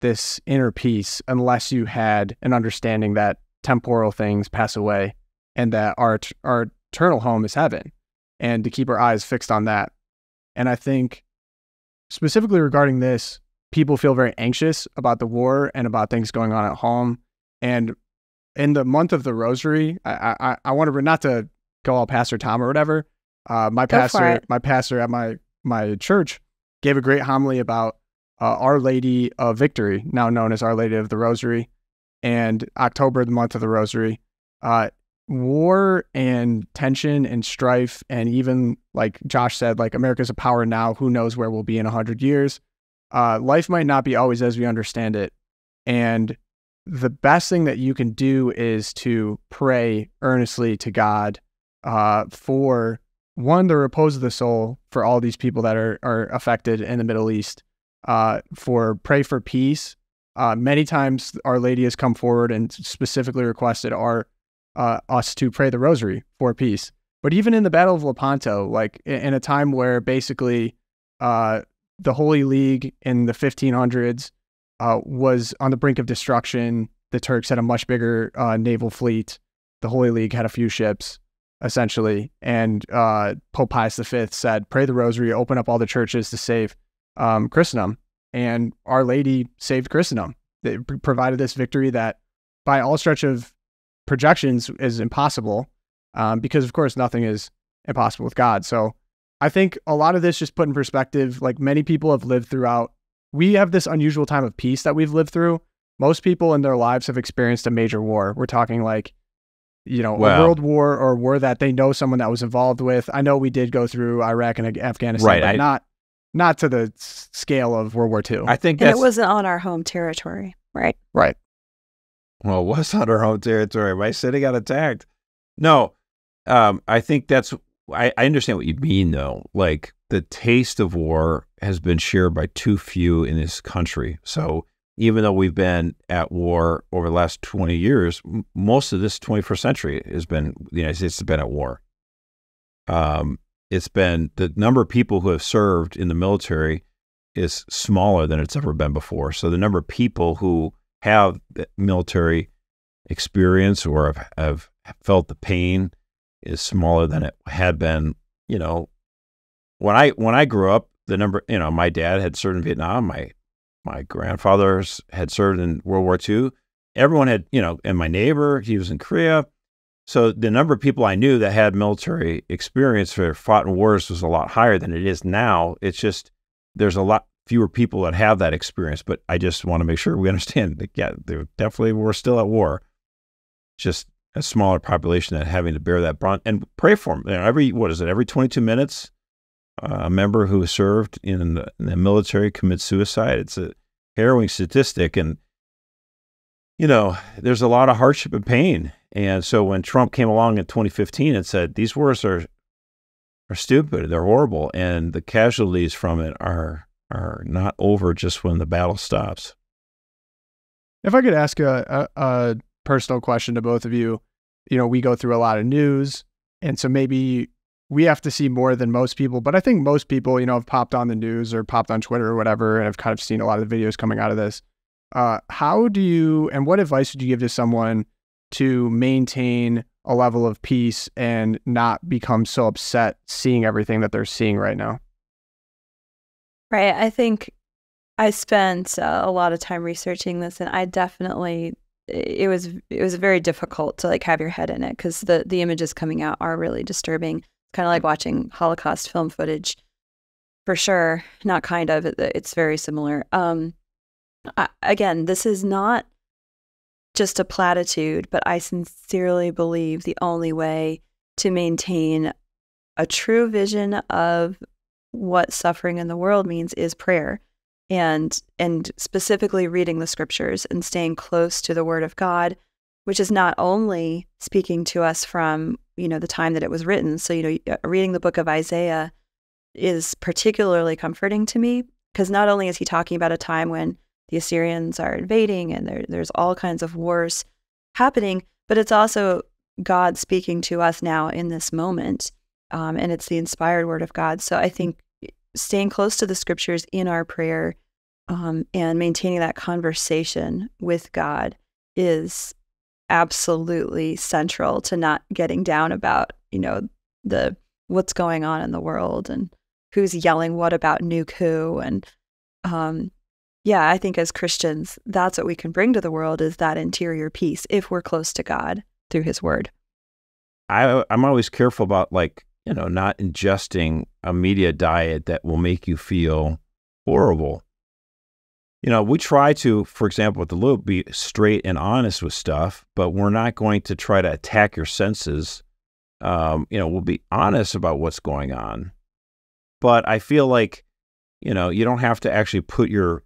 this inner peace unless you had an understanding that temporal things pass away and that our, our eternal home is heaven and to keep our eyes fixed on that. And I think specifically regarding this, people feel very anxious about the war and about things going on at home. And in the month of the Rosary, I I, I want to not to go all Pastor Tom or whatever. Uh, my Go pastor, my pastor at my my church, gave a great homily about uh, Our Lady of Victory, now known as Our Lady of the Rosary, and October, the month of the Rosary. Uh, war and tension and strife, and even like Josh said, like America's a power now. Who knows where we'll be in 100 years? Uh, life might not be always as we understand it. And the best thing that you can do is to pray earnestly to God uh, for one, the repose of the soul for all these people that are, are affected in the Middle East, uh, for pray for peace. Uh, many times, Our Lady has come forward and specifically requested our uh, us to pray the Rosary for peace. But even in the Battle of Lepanto, like in a time where basically uh, the Holy League in the 1500s uh, was on the brink of destruction, the Turks had a much bigger uh, naval fleet. The Holy League had a few ships essentially. And uh, Pope Pius V said, "Pray the Rosary, open up all the churches to save um, Christendom." And Our Lady saved Christendom. They provided this victory that, by all stretch of projections, is impossible, um, because of course nothing is impossible with God. So I think a lot of this just put in perspective. Like many people have lived throughout, we have this unusual time of peace that we've lived through. Most people in their lives have experienced a major war. We're talking like you know, Wow. a world war or war that they know someone that was involved with. I know we did go through Iraq and Afghanistan, Right, but I- not not to the scale of World War II. I think And it wasn't on our home territory, right? right. Well, was on our home territory. My city got attacked. No, um, I think that's. I, I understand what you mean, though. Like the taste of war has been shared by too few in this country. So even though we've been at war over the last twenty years, m- most of this twenty first century has been the United States has been at war. Um, it's been the number of people who have served in the military is smaller than it's ever been before. So the number of people who have military experience or have, have felt the pain is smaller than it had been. You know, when I when I grew up, the number you know my dad had served in Vietnam. My my grandfathers had served in World War II. Everyone had you know, and my neighbor he was in Korea. So the number of people I knew that had military experience or fought in wars was a lot higher than it is now. It's just there's a lot fewer people that have that experience. But I just want to make sure we understand that yeah, there definitely we're still at war. Just a smaller population that having to bear that brunt and pray for them. You know, every what is it? Every 22 minutes, uh, a member who served in the, in the military commits suicide. It's a harrowing statistic, and you know, there's a lot of hardship and pain. And so when Trump came along in 2015 and said these wars are are stupid, they're horrible, and the casualties from it are are not over just when the battle stops. If I could ask a, a, a personal question to both of you, you know, we go through a lot of news, and so maybe we have to see more than most people. But I think most people, you know, have popped on the news or popped on Twitter or whatever, and have kind of seen a lot of the videos coming out of this. Uh, how do you, and what advice would you give to someone to maintain a level of peace and not become so upset seeing everything that they're seeing right now? Right. I think I spent uh, a lot of time researching this, and I definitely it was it was very difficult to like have your head in it because the the images coming out are really disturbing. Kind of like watching Holocaust film footage, for sure. Not kind of. it- It's very similar. Um, I, again, this is not just a platitude, but I sincerely believe the only way to maintain a true vision of what suffering in the world means is prayer and and specifically reading the scriptures and staying close to the word of God which is not only speaking to us from you know the time that it was written. So you know uh, reading the book of Isaiah is particularly comforting to me because not only is he talking about a time when the Assyrians are invading and there, there's all kinds of wars happening but it's also God speaking to us now in this moment um, and it's the inspired word of God. So I think staying close to the scriptures in our prayer um, and maintaining that conversation with God is absolutely central to not getting down about you know the what's going on in the world and who's yelling what about nuke who and um, yeah i think as christians that's what we can bring to the world is that interior peace if we're close to god through his word I I'm always careful about like you know not ingesting a media diet that will make you feel horrible. you know, we try to, for example, with the loop, be straight and honest with stuff, but we're not going to try to attack your senses. Um, you know, we'll be honest about what's going on. But I feel like, you know, you don't have to actually put your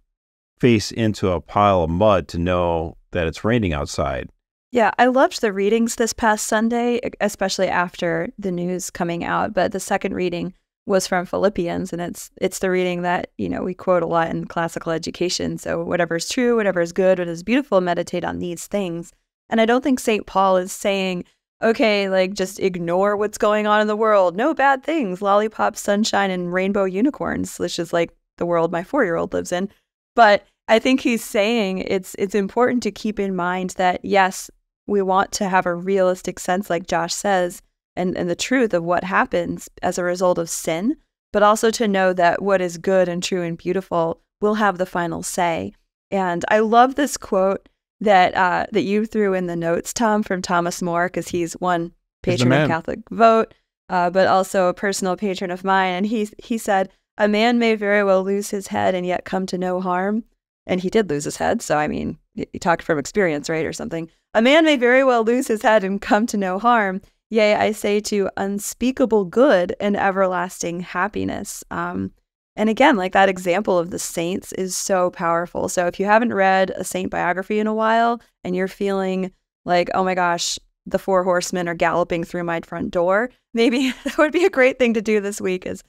face into a pile of mud to know that it's raining outside. Yeah, I loved the readings this past Sunday, especially after the news coming out. But the second reading was from Philippians, and it's it's the reading that you know we quote a lot in classical education. So whatever is true, whatever is good, what is beautiful, meditate on these things. And I don't think Saint Paul is saying, okay, like just ignore what's going on in the world. No bad things, lollipops, sunshine, and rainbow unicorns, which is like the world my four year old lives in. But I think he's saying it's it's important to keep in mind that yes, we want to have a realistic sense, like Josh says, and, and the truth of what happens as a result of sin, but also to know that what is good and true and beautiful will have the final say. And I love this quote that uh, that you threw in the notes, Tom, from Thomas More, because he's one patron of Catholic Vote, uh, but also a personal patron of mine. And he he said, "A man may very well lose his head and yet come to no harm." And he did lose his head, so I mean, he talked from experience, right, or something. A man may very well lose his head and come to no harm. Yea, I say to unspeakable good and everlasting happiness. Um, and again, like that example of the saints is so powerful. So if you haven't read a saint biography in a while and you're feeling like, oh my gosh, the four horsemen are galloping through my front door, maybe that would be a great thing to do this week is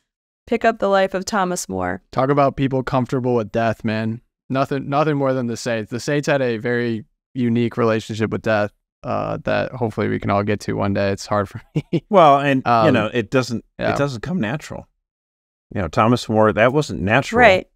pick up the life of Thomas More. Talk about people comfortable with death, man. Nothing nothing more than the saints. The saints had a very unique relationship with death uh, that hopefully we can all get to one day. It's hard for me. well, and um, you know, it doesn't yeah. it doesn't come natural. You know, Thomas More, that wasn't natural. Right.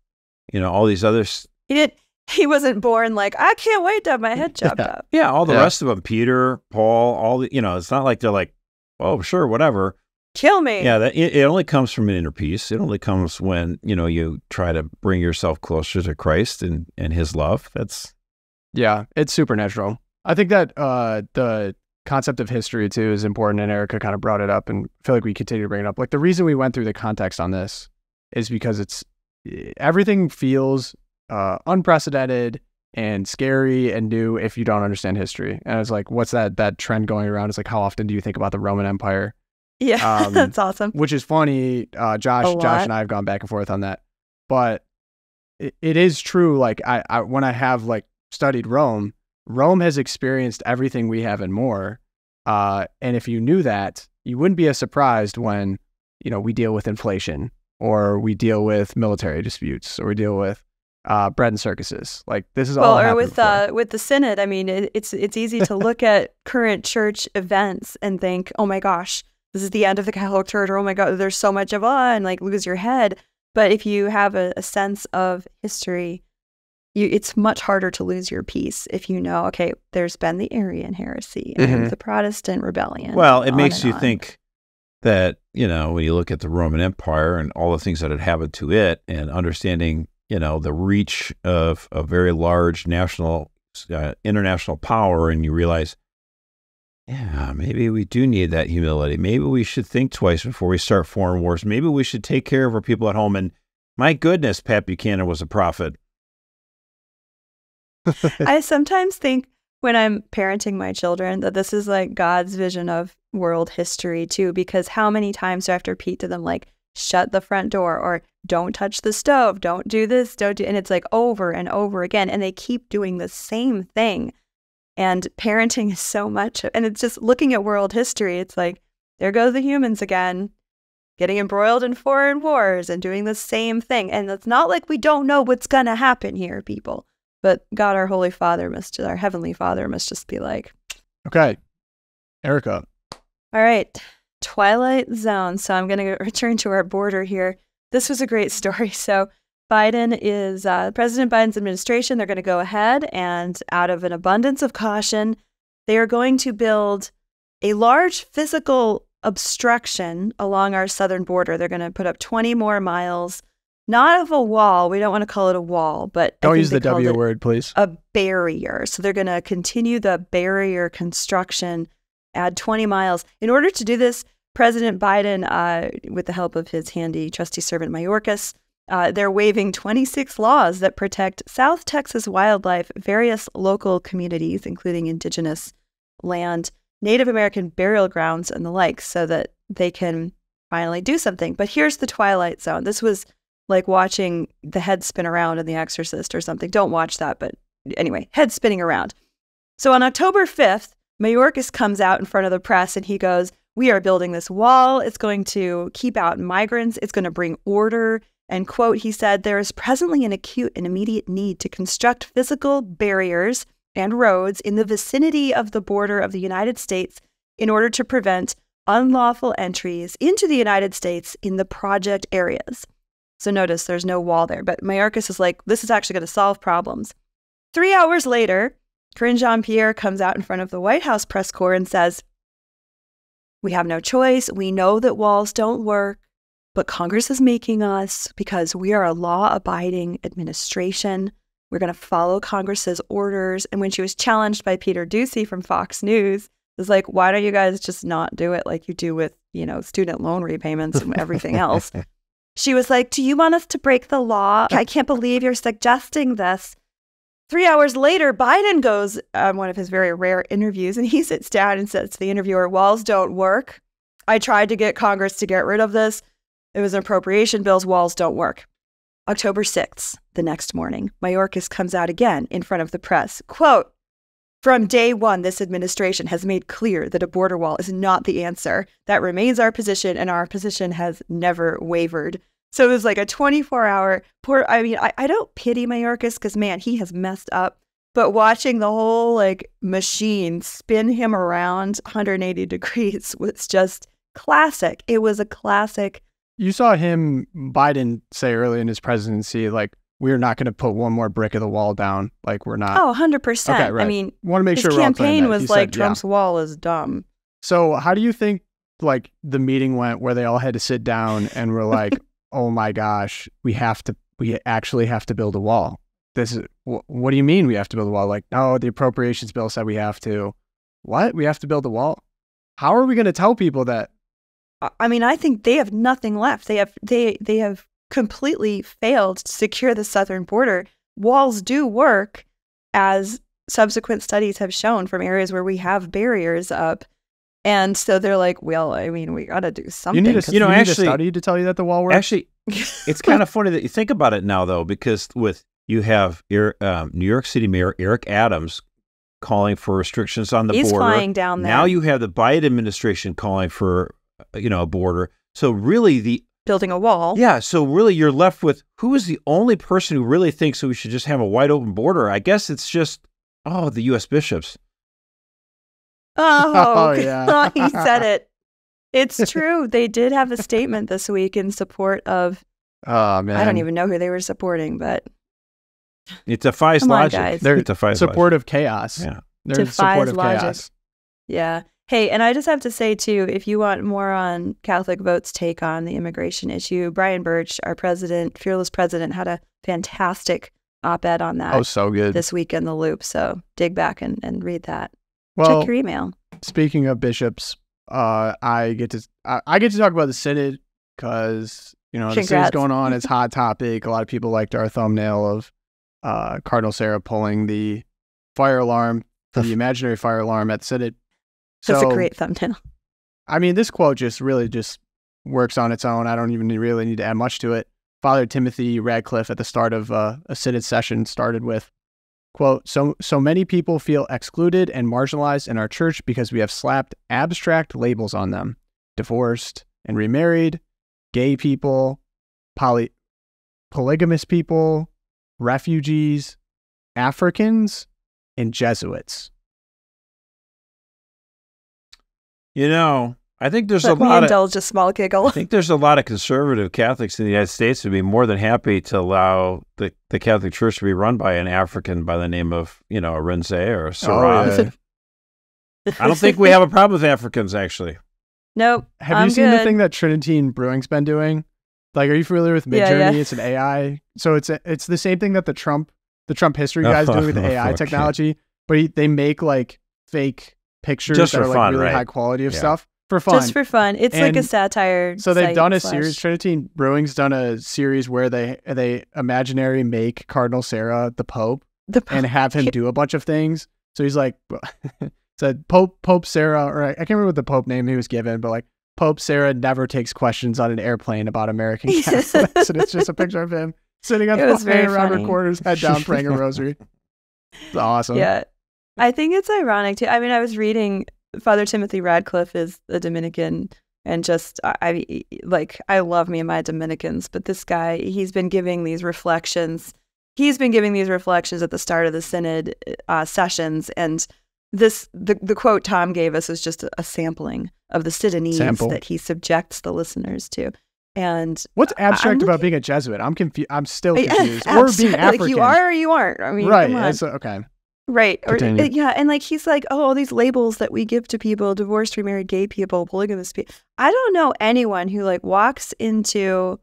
You know, all these others. He did. He wasn't born like I can't wait to have my head chopped yeah. up. Yeah, all the yeah. rest of them, Peter, Paul, all the, you know, it's not like they're like, oh, sure, whatever. Kill me. Yeah, that it, it only comes from an inner peace. It only comes when you know you try to bring yourself closer to Christ and and His love. That's yeah, it's supernatural. I think that uh, the concept of history too is important, and Erica kind of brought it up, and I feel like we continue to bring it up. Like the reason we went through the context on this is because it's everything feels uh, unprecedented and scary and new if you don't understand history. And it's like, what's that that trend going around? It's like, how often do you think about the Roman Empire? Yeah, um, that's awesome. Which is funny. Uh, Josh, Josh, and I have gone back and forth on that, but it, it is true. Like I, I, when I have like studied Rome, Rome has experienced everything we have and more. Uh, and if you knew that, you wouldn't be as surprised when, you know, we deal with inflation or we deal with military disputes or we deal with uh, bread and circuses. Like this is well, all. or with uh, with the synod. I mean, it, it's it's easy to look at current church events and think, oh my gosh, this is the end of the Catholic Church, or oh my god, there's so much of ah, and like lose your head. But if you have a, a sense of history you, it's much harder to lose your peace if you know, okay, there's been the Arian heresy and mm-hmm. the Protestant rebellion. Well, it makes you on. think that, you know, when you look at the Roman Empire and all the things that had happened to it and understanding, you know, the reach of a very large national, uh, international power, and you realize, yeah, maybe we do need that humility. Maybe we should think twice before we start foreign wars. Maybe we should take care of our people at home. And my goodness, Pat Buchanan was a prophet. I sometimes think when I'm parenting my children that this is like God's vision of world history too, because how many times do I have to repeat to them, like, shut the front door or don't touch the stove, don't do this, don't do, and it's like over and over again. And they keep doing the same thing. And parenting is so much, and it's just looking at world history, it's like, there go the humans again, getting embroiled in foreign wars and doing the same thing. And it's not like we don't know what's going to happen here, people. But God, our Holy Father, must, our Heavenly Father, must just be like, okay, Erica. All right, Twilight Zone. So I'm going to return to our border here. This was a great story. So Biden is uh, President Biden's administration. They're going to go ahead and, out of an abundance of caution, they are going to build a large physical obstruction along our southern border. They're going to put up 20 more miles not of a wall. We don't want to call it a wall, but don't use the W word, please. A barrier. So they're going to continue the barrier construction, add 20 miles. In order to do this, President Biden, uh, with the help of his handy trusty servant Mayorkas, Uh, they're waiving 26 laws that protect South Texas wildlife, various local communities, including indigenous land, Native American burial grounds, and the like, so that they can finally do something. But here's the Twilight Zone. This was like watching the head spin around in The Exorcist or something. Don't watch that, but anyway, head spinning around. So on October 5th, Mayorkas comes out in front of the press and he goes, We are building this wall. It's going to keep out migrants. It's going to bring order. And, quote, he said, There is presently an acute and immediate need to construct physical barriers and roads in the vicinity of the border of the United States in order to prevent unlawful entries into the United States in the project areas. So notice there's no wall there, but Mayorkas is like, this is actually going to solve problems. Three hours later, Karine Jean Pierre comes out in front of the White House press corps and says, We have no choice. We know that walls don't work, but Congress is making us because we are a law abiding administration. We're going to follow Congress's orders. And when she was challenged by Peter Doocy from Fox News, it's like, why don't you guys just not do it like you do with, you know, student loan repayments and everything else? she was like, Do you want us to break the law? I can't believe you're suggesting this. Three hours later, Biden goes on one of his very rare interviews and he sits down and says to the interviewer, Walls don't work. I tried to get Congress to get rid of this. It was an appropriation bills. Walls don't work. October 6th, the next morning, Mayorkas comes out again in front of the press. Quote, from day one, this administration has made clear that a border wall is not the answer. That remains our position, and our position has never wavered. So it was like a 24 hour poor. I mean, I, I don't pity Mayorkas because, man, he has messed up. But watching the whole like machine spin him around 180 degrees was just classic. It was a classic. You saw him, Biden, say early in his presidency, like, we're not going to put one more brick of the wall down. Like we're not. Oh, 100%. Okay, right. I mean, want to make his sure we're all clear on campaign was He like said, yeah. Trump's wall is dumb. So how do you think like the meeting went where they all had to sit down and were like, "Oh my gosh, we have to we actually have to build a wall." This is wh- what do you mean we have to build a wall? Like, no, the appropriations bill said we have to. What? We have to build a wall? How are we going to tell people that? I- I mean, I think they have nothing left. They have they they have completely failed to secure the southern border. Walls do work, as subsequent studies have shown from areas where we have barriers up. And so they're like, well, I mean, we got to do something. You need a 'cause You know, you need actually- a study to tell you that the wall works. Actually, it's kind of funny that you think about it now, though, because with you have um, New York City Mayor Eric Adams calling for restrictions on the he's border. flying down there, Now you have the Biden administration calling for, Uh, you know, a border. So really, the building a wall. yeah. So really, you're left with who is the only person who really thinks that we should just have a wide open border? I guess it's just oh, the U.S. bishops. Oh, Oh, yeah. he said it. It's true. They did have a statement this week in support of. oh man, I don't even know who they were supporting, but It defies Come on, logic. guys. They're it defies logic. support of chaos. Yeah. They're Defies support of logic. chaos. Yeah. Hey, and I just have to say too, if you want more on Catholic Vote's take on the immigration issue, Brian Burch, our president, fearless president, had a fantastic op-ed on that Oh, so good. this week in the Loop. So dig back and, and read that. well, Check your email. speaking of bishops, uh, I get to I, I get to talk about the synod because you know the synod's going on. It's hot topic. A lot of people liked our thumbnail of uh, Cardinal Sarah pulling the fire alarm, the imaginary fire alarm at synod. That's So, a great thumbnail. I mean, this quote just really just works on its own. I don't even really need to add much to it. Father Timothy Radcliffe at the start of uh, a synod session started with, quote, so, so many people feel excluded and marginalized in our church because we have slapped abstract labels on them. Divorced and remarried, gay people, poly, polygamous people, refugees, Africans, and Jesuits. You know, I think there's a Let me lot of indulge a small giggle. I think there's a lot of conservative Catholics in the United States who'd be more than happy to allow the, the Catholic Church to be run by an African by the name of, you know, Arinze or Sarah. Oh, yeah. I don't think we have a problem with Africans, actually. Nope. Have I'm you seen the good. thing that Trinity Brewing's been doing? Like, are you familiar with Midjourney? yeah. It's an AI. So it's a, it's the same thing that the Trump the Trump history oh, guys doing with the AI Okay. technology, but he, they make like fake pictures Just that for are like fun, really right? high quality of Yeah. stuff for fun. Just for fun. It's like a satire. so they've site done a slash- series. Trinity Brewing's done a series. Trinity Brewing's done a series where they they imaginary make Cardinal Sarah the Pope The and have him do a bunch of things. So he's like, said Pope Pope Sarah, or I I can't remember what the Pope name he was given, but like Pope Sarah never takes questions on an airplane about American Catholics, and it's just a picture of him sitting on It the was very around funny. recorders, head down, praying a rosary. It's awesome. Yeah. I think it's ironic too. I mean, I was reading Father Timothy Radcliffe is a Dominican and just I, like I love me and my Dominicans, but this guy, he's been giving these reflections. He's been giving these reflections at the start of the synod uh, sessions and this the, the quote Tom gave us is just a, sampling of the Sidonese Sample. that he subjects the listeners to. And What's I'm abstract about looking- being a Jesuit? I'm confused. I'm still confused. or being African. like you are or you aren't. I mean, right. come on. it's- okay. Right. Or Continue. yeah, and like he's like, oh, all these labels that we give to people, divorced, remarried, gay people, polygamous people. I don't know anyone who like walks into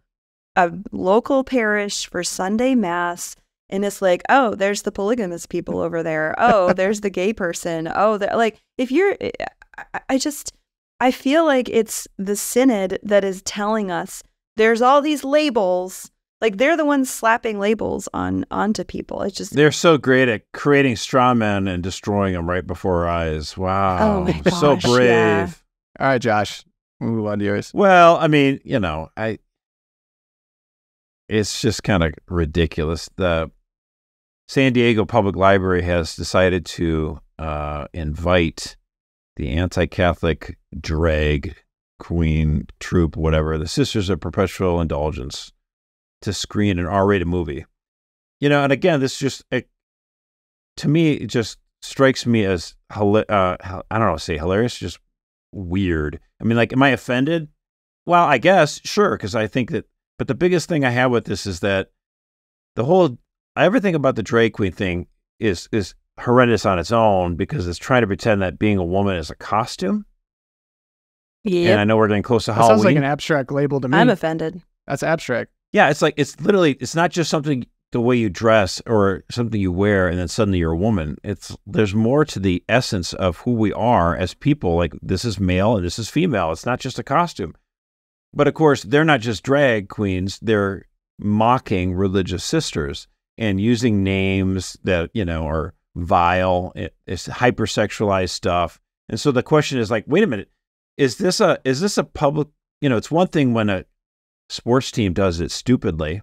a local parish for Sunday mass and it's like, oh, there's the polygamous people over there. Oh, there's the gay person. Oh, like if you're, eh, I, I just, I feel like it's the synod that is telling us there's all these labels. Like they're the ones slapping labels on onto people. It's just They're so great at creating straw men and destroying them right before our eyes. Wow. Oh my so brave. yeah. All right, Josh. Move on to yours. Well, I mean, you know, I it's just kind of ridiculous. The San Diego Public Library has decided to uh, invite the anti-Catholic drag queen troupe, whatever, the Sisters of Perpetual Indulgence, to screen an R-rated movie. You know, and again, this just it, to me it just strikes me as hila- uh, h- I don't know, say hilarious, just weird. I mean, like, am I offended? Well, I guess sure, because I think that. But the biggest thing I have with this is that the whole everything about the drag queen thing is is horrendous on its own because it's trying to pretend that being a woman is a costume. yeah. And I know we're getting close to That Halloween. sounds like an abstract label to me. I'm offended. That's abstract. Yeah, it's like it's literally it's not just something the way you dress or something you wear and then suddenly you're a woman. It's there's more to the essence of who we are as people. Like this is male and this is female. It's not just a costume. But of course, they're not just drag queens, they're mocking religious sisters and using names that, you know, are vile. It's hypersexualized stuff. And so the question is like, wait a minute, is this a is this a public you know, it's one thing when a sports team does it stupidly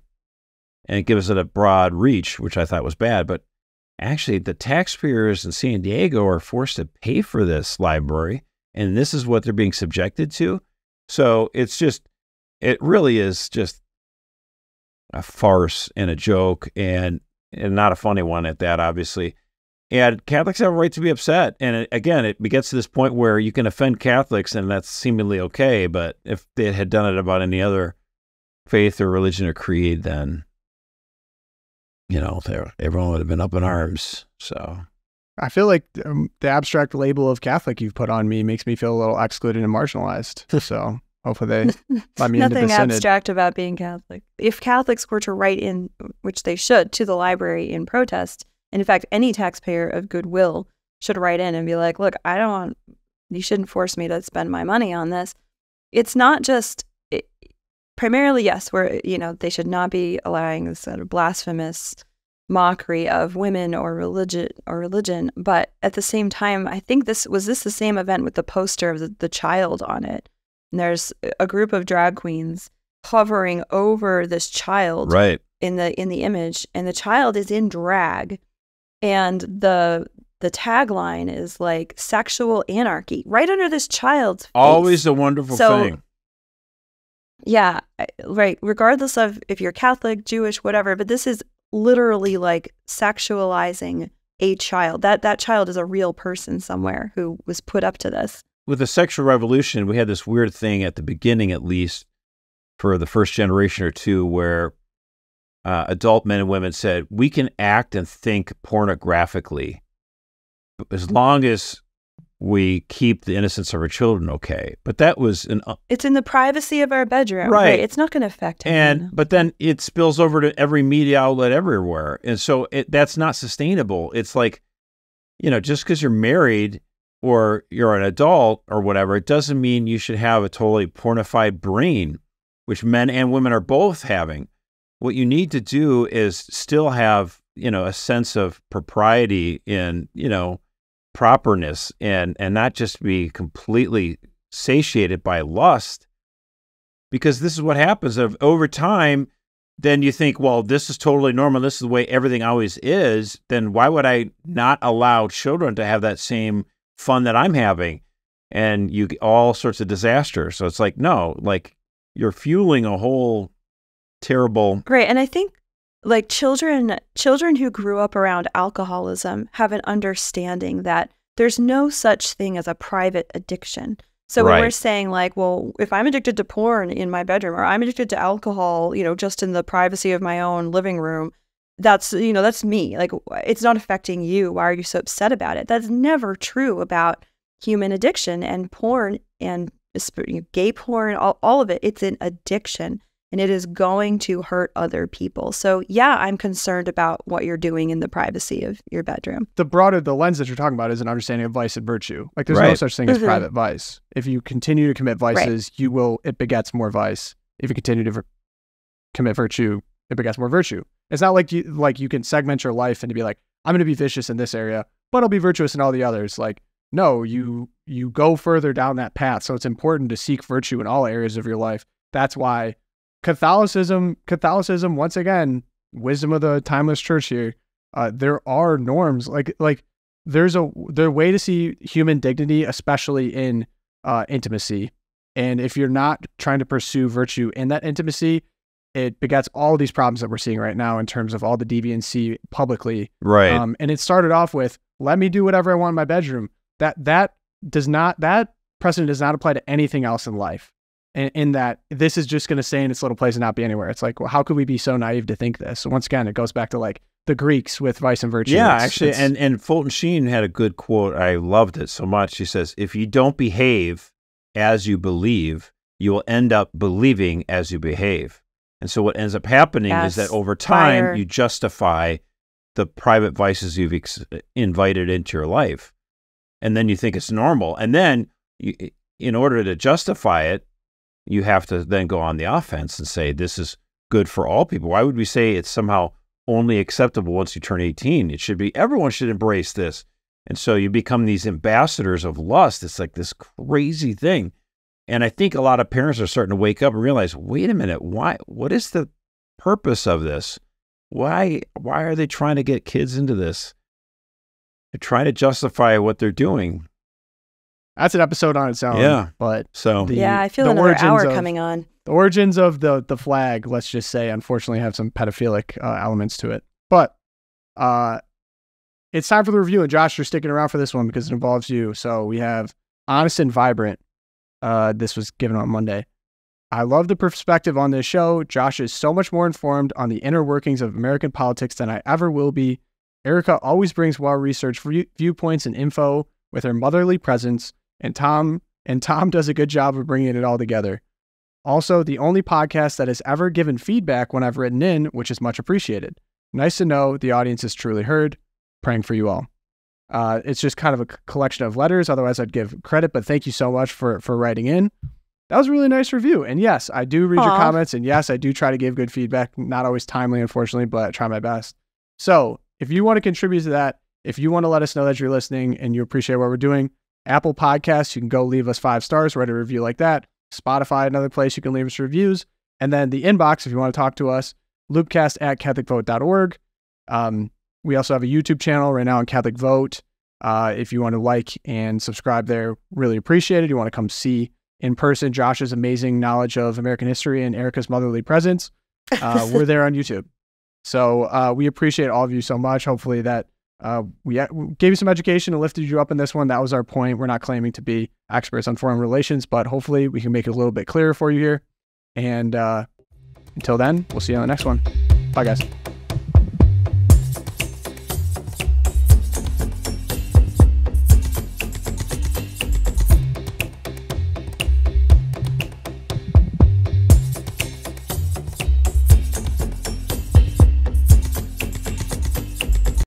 and it gives it a broad reach, which I thought was bad. But actually, the taxpayers in San Diego are forced to pay for this library, and this is what they're being subjected to. So it's just, it really is just a farce and a joke, and and not a funny one at that, obviously. And Catholics have a right to be upset. And it, again, it gets to this point where you can offend Catholics, and that's seemingly okay. But if they had done it about any other faith or religion or creed, then you know, everyone would have been up in arms. So I feel like um, the abstract label of Catholic you've put on me makes me feel a little excluded and marginalized. so hopefully they let me into Nothing the synod. abstract about being Catholic. If Catholics were to write in, which they should, to the library in protest, and in fact, any taxpayer of goodwill should write in and be like, look, I don't want, you shouldn't force me to spend my money on this. It's not just, it, primarily, yes, where, you know, they should not be allowing this sort of blasphemous mockery of women or religion or religion but at the same time i think this was this the same event with the poster of the, the child on it and there's a group of drag queens hovering over this child right, in the in the image and the child is in drag and the the tagline is like sexual anarchy right under this child's face. always a wonderful So- thing. Yeah right regardless of if you're catholic jewish whatever but this is literally like sexualizing a child. That that child is a real person somewhere who was put up to this. With the sexual revolution, we had this weird thing at the beginning, at least for the first generation or two, where uh, adult men and women said we can act and think pornographically as long as we keep the innocence of our children okay. But that was an uh, it's in the privacy of our bedroom Right. it's not going to affect him and but then it spills over to every media outlet everywhere and so it, that's not sustainable it's like you know just because you're married or you're an adult or whatever, it doesn't mean you should have a totally pornified brain, which men and women are both having. What you need to do is still have, you know, a sense of propriety in, you know, properness and and not just be completely satiated by lust because this is what happens. Of over time then you think well this is totally normal. This is the way everything always is. Then why would i not allow children to have that same fun that i'm having? And you get all sorts of disasters. So it's like no like you're fueling a whole terrible Right. And I think like children children who grew up around alcoholism have an understanding that there's no such thing as a private addiction. So when we're saying like, well, if I'm addicted to porn in my bedroom or I'm addicted to alcohol, you know, just in the privacy of my own living room, that's you know, that's me. Like it's not affecting you. Why are you so upset about it? That's never true about human addiction and porn and sp- you know, gay porn, all, all of it. It's an addiction and it is going to hurt other people. So, yeah, I'm concerned about what you're doing in the privacy of your bedroom. the broader the lens that you're talking about is an understanding of vice and virtue. Like there's no such thing as Mhm. private vice. If you continue to commit vices, you will it begets more vice. If you continue to vir- commit virtue, it begets more virtue. It's not like you like you can segment your life and to be like I'm going to be vicious in this area, but I'll be virtuous in all the others. Like no, you you go further down that path. So it's important to seek virtue in all areas of your life. That's why Catholicism Catholicism once again, wisdom of the timeless church here. Uh, there are norms. Like like there's a there's a way to see human dignity especially in uh, intimacy. And if you're not trying to pursue virtue in that intimacy it begets all these problems that we're seeing right now in terms of all the deviancy publicly. Right. Um, and it started off with let me do whatever i want in my bedroom. That that does not that precedent does not apply to anything else in life in, in that this is just going to stay in its little place and not be anywhere it's like well how could we be so naive to think this so once again it goes back to like the greeks with vice and virtue Yeah, It's- actually, it's- and and Fulton Sheen had a good quote. I loved it so much. She says, "If you don't behave as you believe, you will end up believing as you behave." And so, what ends up happening is that over time, Fire. you justify the private vices you've ex- invited into your life, and then you think it's normal. And then, you, in order to justify it, you have to then go on the offense and say, "This is good for all people." Why would we say it's somehow only acceptable once you turn 18. It should be everyone should embrace this. And so you become these ambassadors of lust. It's like this crazy thing. And I think a lot of parents are starting to wake up and realize, wait a minute, why what is the purpose of this? Why why are they trying to get kids into this? They're trying to justify what they're doing. That's an episode on its own Yeah. but So The- yeah, I feel the another hour of- coming on. the origins of the the flag let's just say unfortunately have some pedophilic uh, elements to it. But uh it's time for the review and josh you're sticking around for this one because it involves you. So we have honest and vibrant uh this was given on monday. I love the perspective on this show. Josh is so much more informed on the inner workings of american politics than i ever will be. Erica always brings well-researched view- viewpoints and info with her motherly presence and tom and tom does a good job of bringing it all together also, the only podcast that has ever given feedback when I've written in, which is much appreciated. Nice to know the audience is truly heard. Praying for you all. Uh, it's just kind of a collection of letters. Otherwise, I'd give credit, but thank you so much for for writing in. That was a really nice review. And yes, I do read your comments. And yes, I do try to give good feedback. Not always timely, unfortunately, but I try my best. So if you want to contribute to that, if you want to let us know that you're listening and you appreciate what we're doing, Apple Podcasts, you can go leave us five stars, write a review like that. Spotify, another place you can leave us reviews. And then the inbox, if you want to talk to us, loopcast at catholicvote.org. Um, we also have a YouTube channel right now on Catholic Vote. Uh, if you want to like and subscribe there, really appreciate it. You want to come see in person Josh's amazing knowledge of American history and Erica's motherly presence, uh, we're there on YouTube. So uh, we appreciate all of you so much. Hopefully that uh, we we gave you some education and lifted you up in this one. That was our point. We're not claiming to be experts on foreign relations, but hopefully we can make it a little bit clearer for you here. And uh, until then, we'll see you on the next one. Bye, guys.